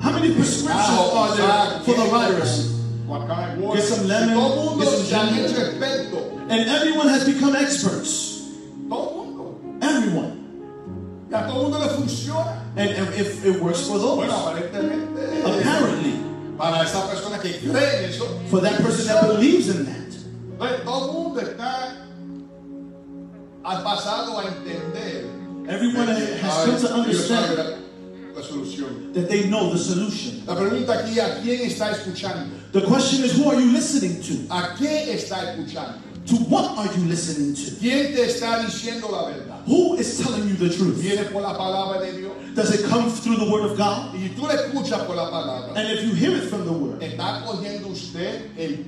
how many prescriptions ajo, are there sal, for the virus? Get some lemon, Todo mundo get some se han ginger. hecho expertos. And everyone has become experts. Todo mundo. Everyone. Y a todo mundo le funciona. And, if it works for those, apparently, Para esa persona que cree en eso. for that person that believes in that, Entonces, todo el mundo está ha pasado a entender. everyone has come to understand sabe la, la that they know the solution. La pregunta aquí, ¿a quién está escuchando? The question is, who are you listening to? ¿A qué está escuchando? To what are you listening to? ¿Quién te está diciendo la verdad? Who is telling you the truth? ¿Viene por la palabra de Dios? Does it come through the word of God? Y tú escuchas por la palabra. And if you hear it from the word, ¿Está cogiendo usted el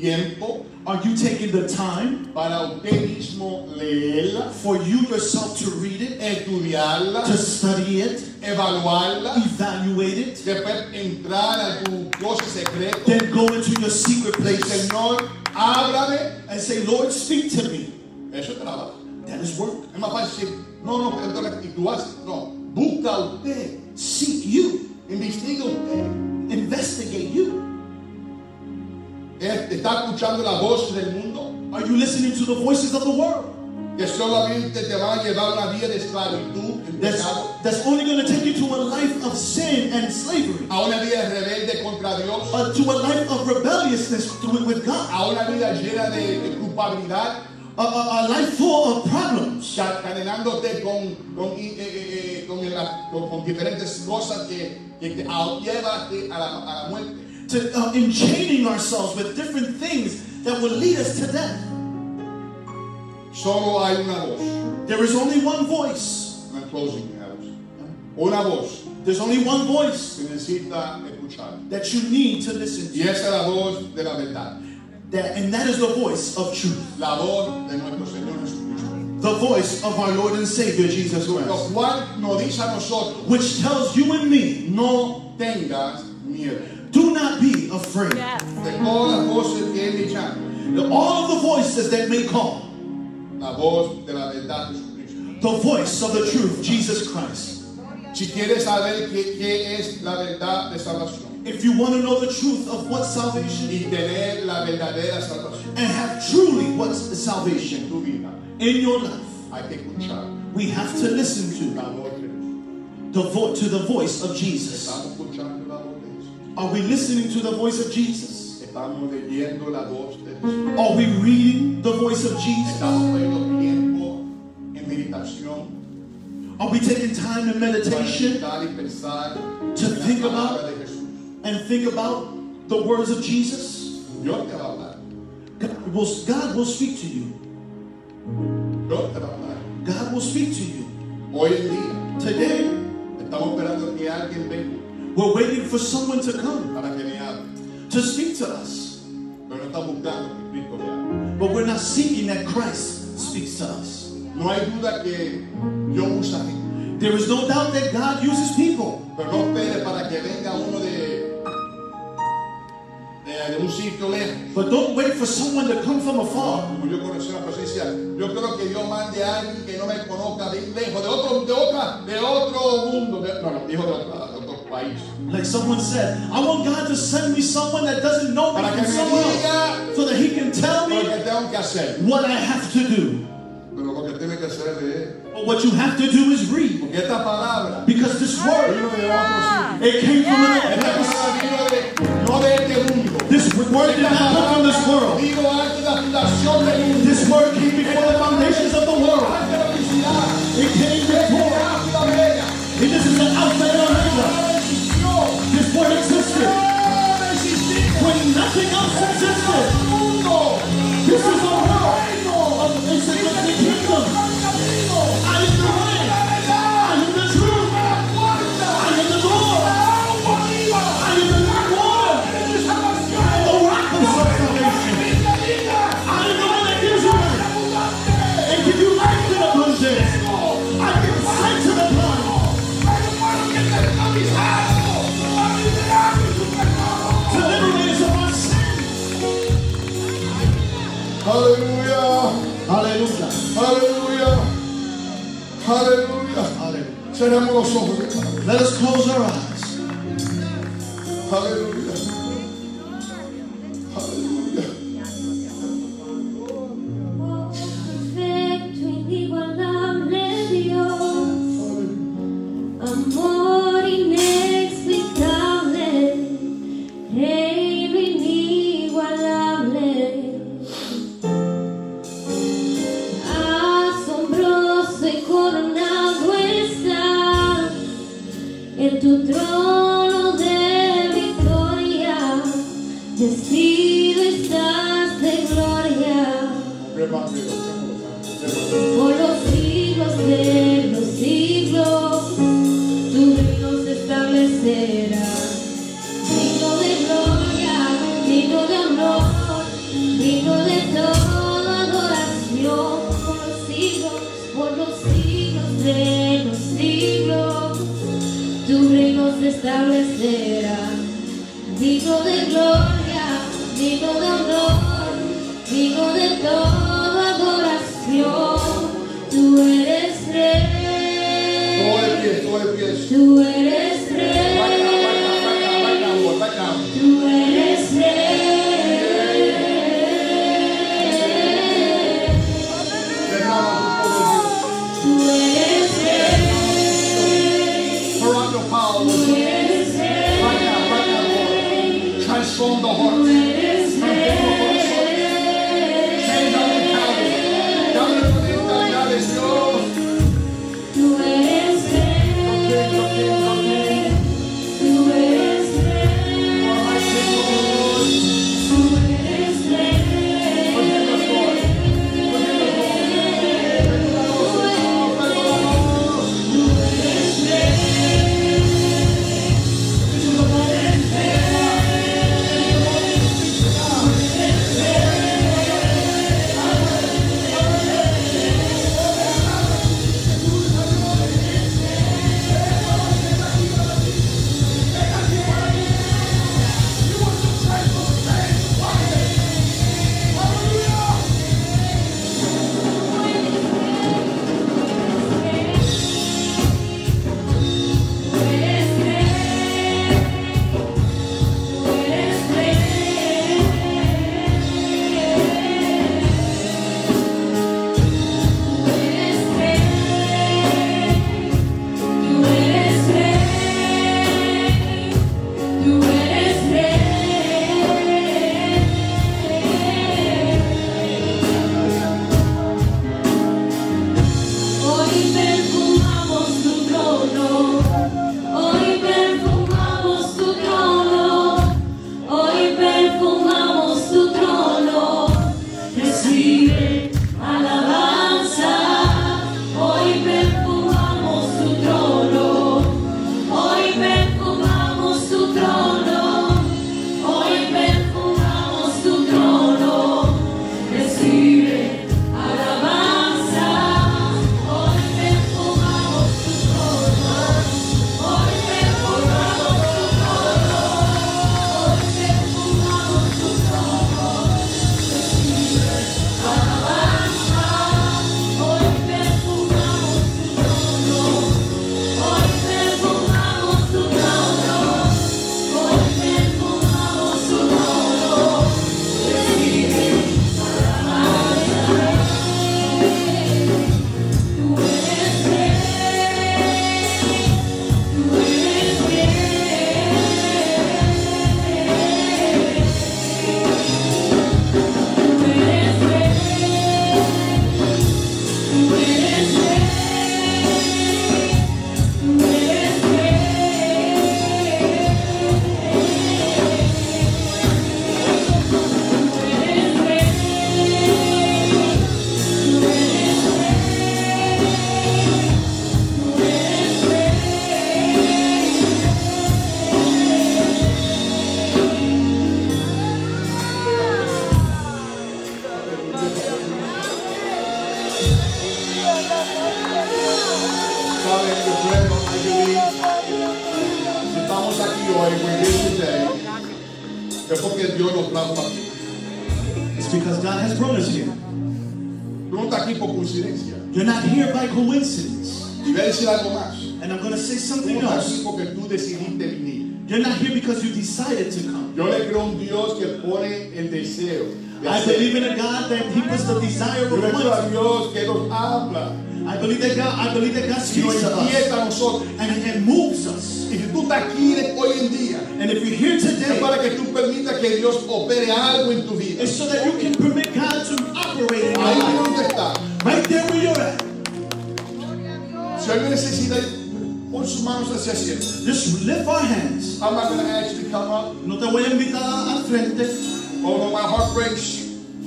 tiempo are you taking the time para usted mismo leerla, for you yourself to read it, estudiarla, to study it, evaluarla, evaluate it, después entrar a tu secreto? then go into your secret place Señor, háblame. and say, Lord, speak to me? Eso es trabajo. That is work. Es más fácil no, no, entonces, y tú haces. No, busca usted, Seek you, investiga usted. investigate you. ¿Está escuchando la voz del mundo? Are you listening to the voices of the world? Que solamente te van a llevar una vida de esclavitud, That's, that's only going to take you to a life of sin and slavery, a una vida rebelde contra Dios, uh, to a life of rebelliousness with, with God, a una vida llena de culpabilidad, a, a, a life full of problems, cadenándote con, con, eh, eh, eh, con, la- con- con diferentes cosas que, que te llevan a la, a la muerte. to uh, enchaining ourselves with different things that will lead us to death. Solo hay una voz. There is only one voice. I'm closing house. Una voz There's only one voice que necesita escuchar. that you need to listen Y to. esa es la voz de la verdad. That, and that is the voice of truth. La voz de nuestro Señor Jesucristo. The voice of our Lord and Savior Jesus Lo Christ. cual nos dice a nosotros, Which tells you and me, no tengas miedo. do not be afraid. De todas las voces que Él llama, All of the voices that may call, la voz de la verdad Jesucristo. the voice of the truth, Jesus Christ. Si quieres saber qué, qué es la verdad de salvación If you want to know the truth of what salvation y tener la verdadera salvación and have truly what's en salvation tu vida, in your life, hay que escuchar we have to listen to la voz de the vo- to the voice of Jesus. Estamos escuchando la voz de Jesús. Are we listening to the voice of Jesus? Estamos leyendo la voz de Jesús. Are we reading the voice of Jesus? Estamos tiempo en meditación Are we taking time in meditation meditar y pensar To think about- palabra de Jesús. And think about the words of Jesus? Dios te va a hablar. God will, God will speak to you. Dios te va a hablar. God will speak to you. Hoy en día Today, estamos esperando que alguien venga we're waiting for someone to come para que me hable. to speak to us, Pero no estamos buscando que Cristo me hable. but we're not seeking that Christ speaks to us. No hay duda que Dios usa gente. There is no doubt that God uses people, Pero no espere para que venga uno de, de, de un sitio lejos. but don't wait for someone to come from afar. Como yo conocí una presencia, yo creo que Dios mande a alguien que no me conozca de lejos, de otro, de otra, de otro mundo, de, no, no, dijo de, otra, de otro país. Like someone said, I want God to send me someone that doesn't know me from que me somewhere else, so that He can tell me tengo que hacer. what I have to do. Pero lo que tiene que hacer es. But what you have to do is read, Porque esta palabra because this word vino de it came from Esta This word did not come from this world. This word came before the foundations of the world. It came before. And this is the Omega. Nada existió. This word existed when nothing else existed. This is a world of insignificant kingdom. Hallelujah. Hallelujah. Let us close our eyes. Hallelujah.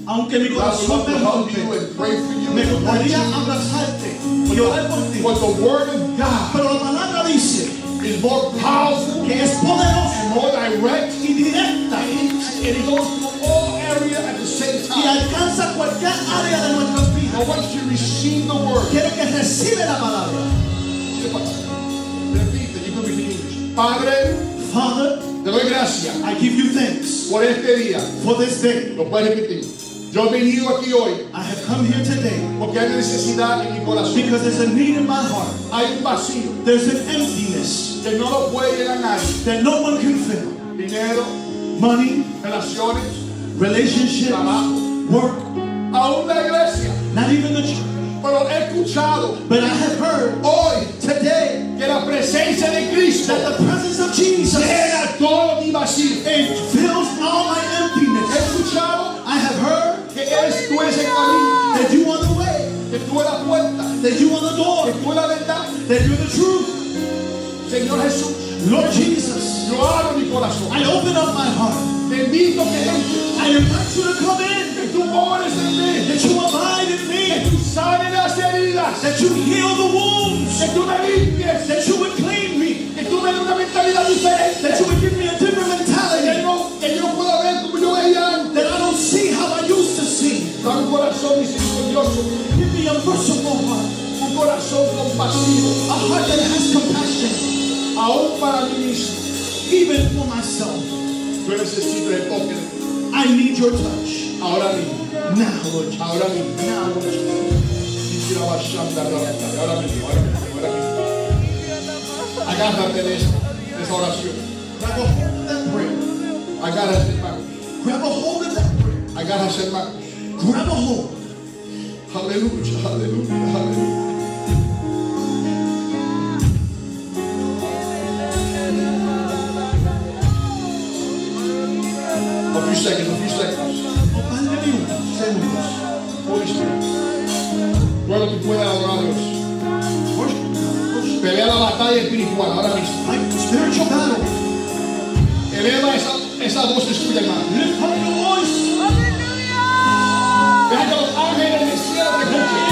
Hug you rompe. and pray for you. Me gustaría you. abrazarte y orar por ti. But the word of God Pero la palabra dice is more powerful que es poderosa and more direct. y directa And it goes through all area at the same y time. alcanza cualquier área de nuestras I want you to receive the word. Quiero que recibe la palabra. Repite, you can in English. Padre, Father, te doy gracias I give you thanks por este día. for this day. Lo puedes repetir. Yo he venido aquí hoy I have come here today porque hay necesidad en mi corazón. because there's a need in my heart. Hay un vacío There's an emptiness que no lo puede llenar nadie. that no one can fill. Dinero, Money, relaciones, relationships, trabajo, work, aún la iglesia. not even the church. Pero he escuchado But I have heard hoy today que la presencia de Cristo that the presence of Jesus llena todo mi vacío. it fills all my He emptiness. escuchado I have heard que eres, tú eres el camino, that you are the way, que tú eres la puerta, that you are the que door, tú eres la verdad. that you're the truth. Señor Jesús, Lord Jesus, yo abro mi corazón. I open up my heart. Te invito que entres, I invite you to come in, que tú mores en mí, that you abide in que me, tú sanes las heridas, that you heal the wounds, que tú me limpies, that you would clean me, que tú me des una mentalidad diferente, that you would give me a different que mentality, no, que yo no pueda ver como yo veía antes. that I don't see how I used to see. Da un corazón misericordioso, Give me a merciful heart, un corazón compasivo, a heart that has compassion, aún para mí mismo. even for myself. Yo necesito el toque I need your touch. Ahora mismo, Now, ahora mismo. Now, Lord Jesus. Quisiera bajar la rabia, ahora mismo, ahora mismo, ahora mismo. Agárrate de esa, de esa oración. Grab a hold of that prayer. Agárrate, hermano. Grab a hold of that prayer. Agárrate, hermano. Grab a hold. Aleluya, aleluya, aleluya. A few seconds, a few seconds. Ruego que puedas adorar a Dios. Pelea la batalla espiritual ahora mismo. Spiritual battle. Eleva esa, esa voz tuya, hermano. Deja que los ángeles del cielo te escuchen.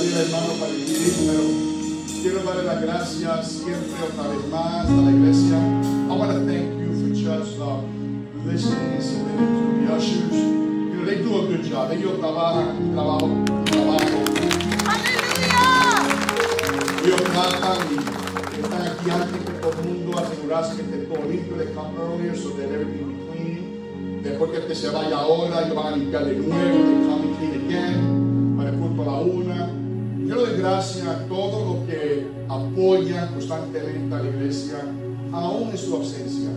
David, hermano, para el pero quiero darle las gracias siempre otra vez más a la iglesia. I want to thank you for just uh, listening and submitting to the ushers. You know, they do a good job. Ellos trabajan trabajo, trabajo. Ellos tratan y están aquí antes que todo el mundo, asegurarse que esté todo limpio. They come earlier so that everything be clean. Después que este se vaya ahora, ellos van a limpiar de nuevo. They come and clean again. Para el culto a la una. Yo doy gracias a todos los que apoyan constantemente a la iglesia, aún en su ausencia.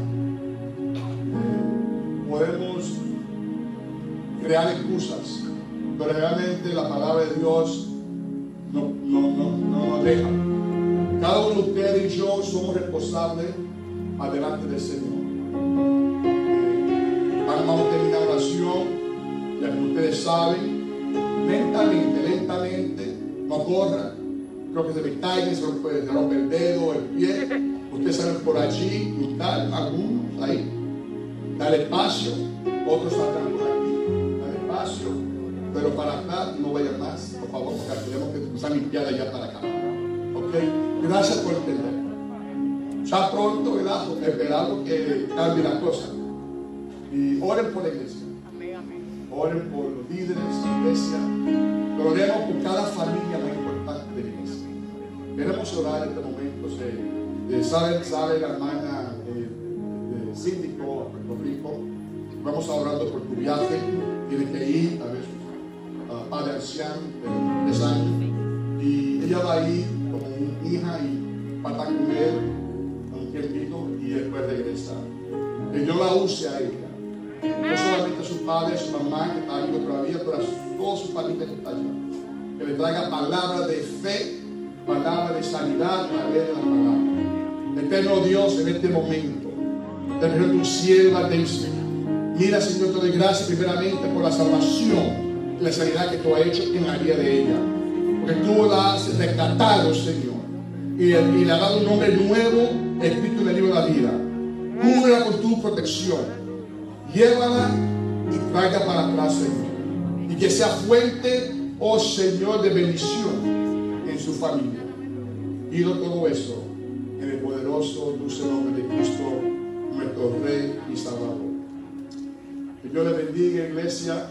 Podemos crear excusas, pero realmente la palabra de Dios no, no, no, no nos deja. Cada uno de ustedes y yo somos responsables adelante del Señor. Eh, Vamos a terminar oración, ya que ustedes saben, lentamente, lentamente, corran. Creo que se me caigan, se rompe, se rompe el dedo, el pie. Ustedes salen por allí tal, algunos ahí. Dale espacio, otros saldrán por aquí. Dale espacio, pero para acá no vayan más, por favor, porque tenemos que empezar a limpiar allá para acá. ¿Ok? Gracias por entender. Ya pronto, ¿verdad? Esperamos que cambie la cosa. Y oren por la iglesia. Oren por los líderes de la iglesia. Oremos por cada familia más importante de la. Queremos orar en este momento. Sabe, sabe la hermana eh, de síndico a Puerto Rico. Vamos a orando por tu viaje. Tiene que ir a ver ah, padre anciano de 3 años. Y ella va a ir como una hija y a estar con él un tiempito y después regresa. Que Dios la use a ella. No solamente a su padre, su mamá que está todavía, pero a toda su que está allá. Que le traiga palabras de fe, palabras de sanidad a través de la palabra. Eterno Dios, en este momento, te tu sierva Daisy. Mira, Señor, te doy gracias primeramente por la salvación la sanidad que tú has hecho en la vida de ella. Porque tú la has rescatado, Señor. Y, y le has dado un nombre nuevo, escrito en el libro de la vida. Cúbrela con tu protección llévala y traiga para atrás, Señor. Y que sea fuente, oh Señor, de bendición en su familia. Pido todo eso en el poderoso, dulce nombre de Cristo, nuestro Rey y Salvador. Que Dios le bendiga, iglesia.